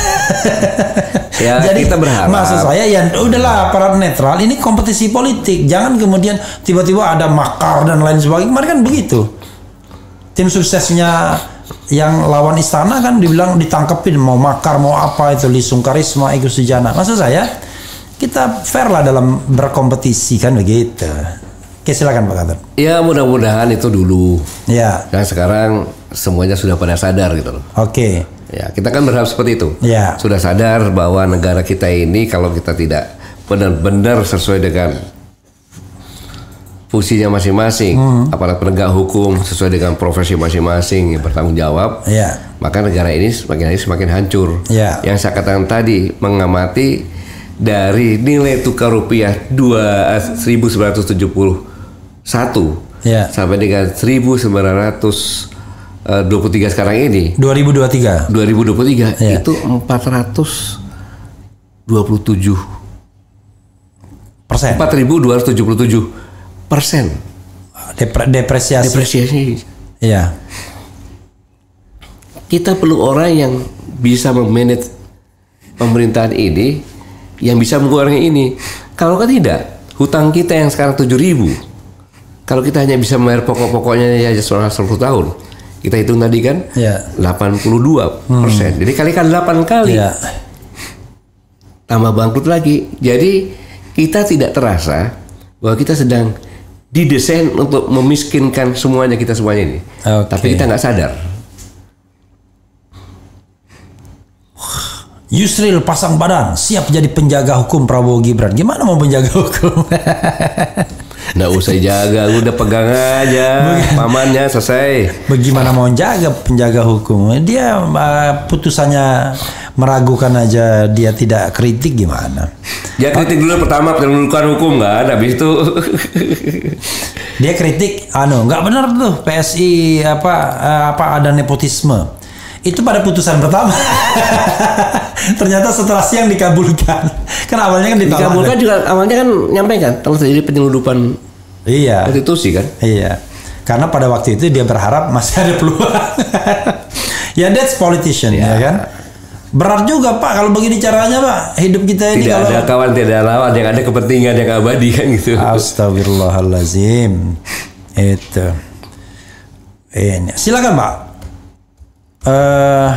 Ya, kita berharap. Maksud saya ya udahlah aparat netral ini kompetisi politik. Jangan kemudian tiba-tiba ada makar dan lain sebagainya. Kemarin kan begitu. Tim suksesnya yang lawan istana kan dibilang ditangkepin mau makar mau apa itu Lisung Karisma Ego Sujana. Maksud saya kita fair lah dalam berkompetisi kan begitu. Oke silakan Pak Gatot. Ya mudah-mudahan itu dulu. Ya, Dan sekarang semuanya sudah pada sadar gitu loh. oke. Ya, kita kan berharap seperti itu. Ya. Sudah sadar bahwa negara kita ini kalau kita tidak benar-benar sesuai dengan fungsinya masing-masing, Hmm. aparat penegak hukum sesuai dengan profesi masing-masing yang bertanggung jawab, Ya. maka negara ini semakin hari semakin hancur. Ya. Yang saya katakan tadi mengamati dari nilai tukar rupiah 2 1971 Ya. sampai dengan 1900 eh, 23 sekarang ini 2023. 2023 Iya. itu 427 Persen. 4.277 persen Depre- depresiasi. depresiasi. Iya. Kita perlu orang yang bisa memanage pemerintahan ini, yang bisa mengurangi ini. Kalau kan tidak, hutang kita yang sekarang 7.000 kalau kita hanya bisa membayar pokok-pokoknya ya selama 10 tahun, kita hitung tadi kan Iya. 82 persen. Jadi kalikan 8 kali. Iya. tambah bangkrut lagi. Jadi kita tidak terasa bahwa kita sedang didesain untuk memiskinkan semuanya kita semuanya ini. Oke. Tapi kita nggak sadar. Yusril pasang badan, siap jadi penjaga hukum Prabowo Gibran. Gimana mau penjaga hukum? *laughs* Nggak usah jaga, udah pegang aja, pamannya selesai. Bagaimana mau jaga penjaga hukum? Dia uh, putusannya meragukan aja dia tidak kritik gimana? Dia kritik dulu pertama pendudukan hukum kan, habis itu Dia kritik anu nggak benar tuh PSI apa eh, apa ada nepotisme. Itu pada putusan pertama. *laughs* Ternyata setelah siang dikabulkan. Kan awalnya kan ditolak. dikabulkan juga awalnya kan nyampaikan telah terjadi penyeludupan Iya. konstitusi kan. Iya. Karena pada waktu itu dia berharap masih ada peluang. *laughs* ya that's politician ya. kan. Berat juga Pak kalau begini caranya Pak. Hidup kita ini Tidak kalau ada kawan, tidak ada lawan, yang ada kepentingan yang abadi kan gitu. Astagfirullahalazim. *laughs* Itu. Ini. Silakan Pak. Eh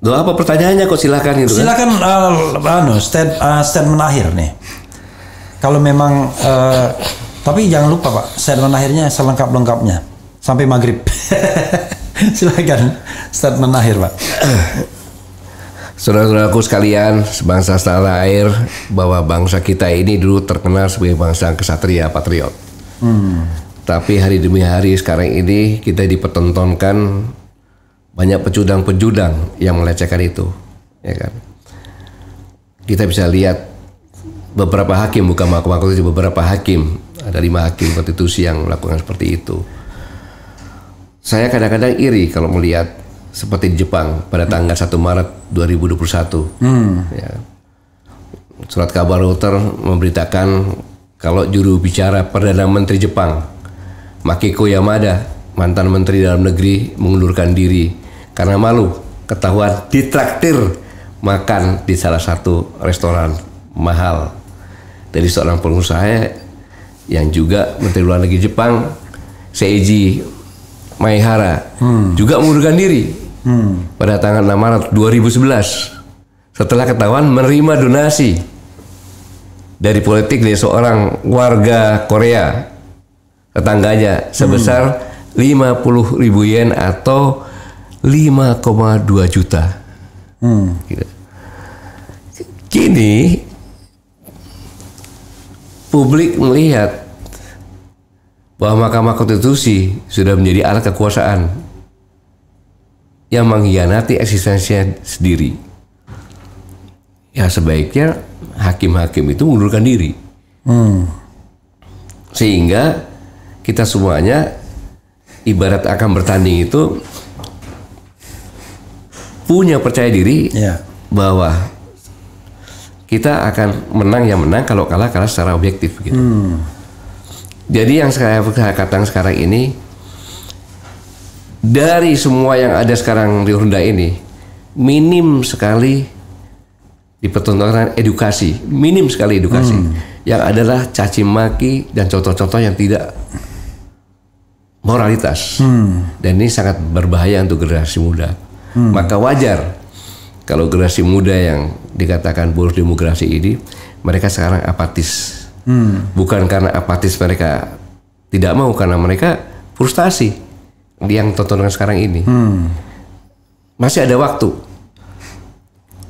Doa apa pertanyaannya kok silakan gitu kan. silakan uh, anu stat- uh, statement akhir nih. Kalau memang eh, tapi jangan lupa Pak, statement akhirnya selengkap-lengkapnya sampai maghrib. *laughs* silakan statement akhir Pak. Saudara-saudaraku sekalian, sebangsa setanah air, bahwa bangsa kita ini dulu terkenal sebagai bangsa kesatria patriot. Tapi hari demi hari sekarang ini kita dipertontonkan banyak pecudang-pecudang yang melecehkan itu, ya kan? Kita bisa lihat beberapa hakim bukan mahkamah konstitusi, beberapa hakim ada lima hakim konstitusi yang melakukan seperti itu. Saya kadang-kadang iri kalau melihat seperti di Jepang pada tanggal 1 Maret 2021. Ya. Surat kabar Reuters memberitakan kalau juru bicara Perdana Menteri Jepang Makiko Yamada, mantan Menteri Dalam Negeri mengundurkan diri karena malu ketahuan ditraktir makan di salah satu restoran mahal. Dari seorang pengusaha yang juga Menteri Luar Negeri Jepang Seiji Maehara juga mengundurkan diri pada tanggal 6 Maret 2011 setelah ketahuan menerima donasi dari politik dari seorang warga Korea tetangganya sebesar 50 ribu yen atau 5,2 juta. Gitu. Kini publik melihat bahwa Mahkamah Konstitusi sudah menjadi alat kekuasaan yang mengkhianati eksistensinya sendiri. Ya sebaiknya hakim-hakim itu mengundurkan diri. Sehingga kita semuanya ibarat akan bertanding itu punya percaya diri Ya. bahwa kita akan menang ya menang kalau kalah kalah secara objektif gitu. Jadi yang saya katakan sekarang ini dari semua yang ada sekarang di Honda ini minim sekali dipertontonkan edukasi, minim sekali edukasi. Yang adalah caci maki dan contoh-contoh yang tidak moralitas. Dan ini sangat berbahaya untuk generasi muda. Maka wajar kalau generasi muda yang dikatakan boros demokrasi ini mereka sekarang apatis. Bukan karena apatis mereka tidak mau karena mereka frustasi yang tontonan sekarang ini. Masih ada waktu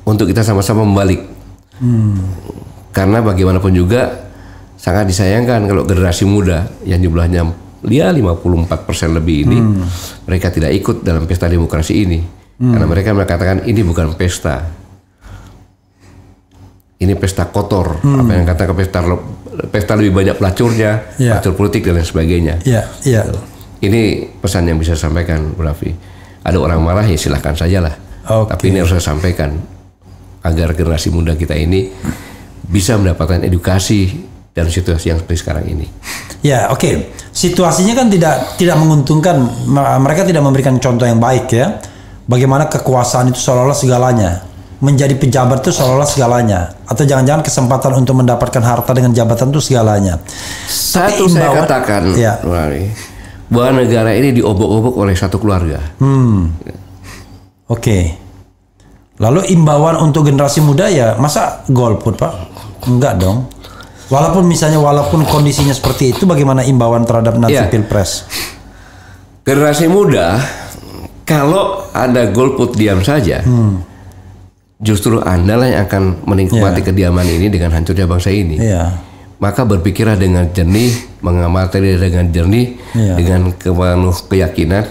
untuk kita sama-sama membalik. Karena bagaimanapun juga sangat disayangkan kalau generasi muda yang jumlahnya ya 54% lebih ini mereka tidak ikut dalam pesta demokrasi ini. Karena mereka mengatakan ini bukan pesta. Ini pesta kotor. Apa yang katakan pesta pesta lebih banyak pelacurnya, Ya. pelacur politik dan lain sebagainya. Iya, iya. Ini pesan yang bisa saya sampaikan, Bu Raffi. Ada orang marah ya silahkan saja lah. Oke. Tapi ini harus saya sampaikan agar generasi muda kita ini bisa mendapatkan edukasi dan situasi yang seperti sekarang ini. Ya, oke. Situasinya kan tidak tidak menguntungkan. Mereka tidak memberikan contoh yang baik ya. Bagaimana kekuasaan itu seolah-olah segalanya. Menjadi pejabat itu seolah-olah segalanya. Atau jangan-jangan kesempatan untuk mendapatkan harta dengan jabatan itu segalanya. Satu Tapi saya imbauan- katakan, Ya. Bahwa negara ini diobok-obok oleh satu keluarga. Hmm. Oke. Lalu imbauan untuk generasi muda ya masa golput pak? Enggak dong. Walaupun misalnya walaupun kondisinya seperti itu, bagaimana imbauan terhadap nanti Iya. pilpres? Generasi muda, kalau ada golput diam saja, justru anda lah yang akan menikmati kediaman ini dengan hancurnya bangsa ini. Iya. Maka berpikirlah dengan jernih, mengamati dengan jernih, Iya. dengan penuh keyakinan.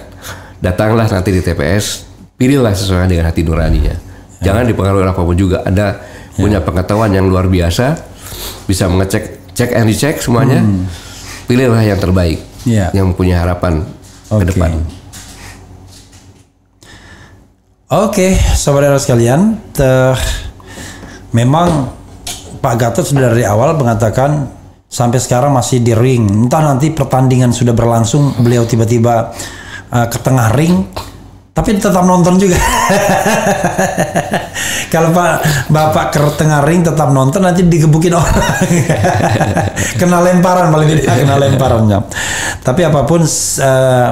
Datanglah nanti di TPS, pilihlah sesuai dengan hati nuraninya. Jangan dipengaruhi oleh apa pun juga. Anda punya pengetahuan yang luar biasa, bisa mengecek, cek and dicek semuanya. Pilihlah yang terbaik, Iya. yang punya harapan ke Oke. Oke, saudara sekalian, teh, memang Pak Gatot sudah dari awal mengatakan sampai sekarang masih di ring. Entah nanti pertandingan sudah berlangsung, beliau tiba-tiba uh, ke tengah ring, tapi tetap nonton juga. *laughs* Kalau Pak Bapak ke tengah ring tetap nonton, nanti digebukin orang. *laughs* kena lemparan paling tidak kena lemparannya. Tapi apa pun uh,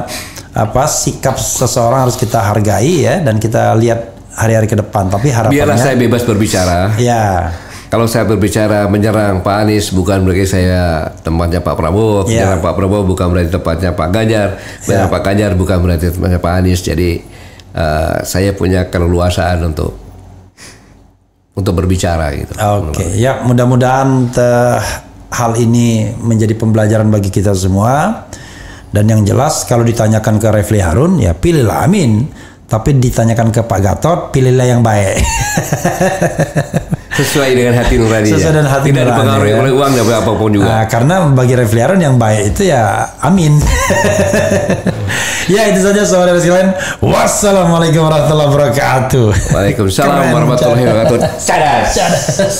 apa sikap seseorang harus kita hargai ya dan kita lihat hari-hari ke depan. Tapi Biarlah harapannya saya bebas berbicara. ya Kalau saya berbicara menyerang Pak Anies bukan berarti saya tempatnya Pak Prabowo, Ya. menyerang Pak Prabowo bukan berarti tempatnya Pak Ganjar, menyerang Pak Ganjar bukan berarti tempatnya Pak Anies. Jadi eh, saya punya keleluasaan untuk untuk berbicara gitu. Oke, ya mudah-mudahan hal ini menjadi pembelajaran bagi kita semua. Dan yang jelas kalau ditanyakan ke Refli Harun, ya pilihlah Amin. Tapi ditanyakan ke Pak Gatot, pilihlah yang baik. *laughs* Sesuai dengan hati nurani. Sesuai dengan hati Tidak nurani, dipengaruhi ya. oleh uang dan apa pun juga. Nah, karena bagi Refli Harun yang baik itu ya Amin. *laughs* ya itu saja saudara sekalian. Wassalamualaikum warahmatullahi wabarakatuh. Waalaikumsalam warahmatullahi wabarakatuh. *laughs* Cadas. Cadas.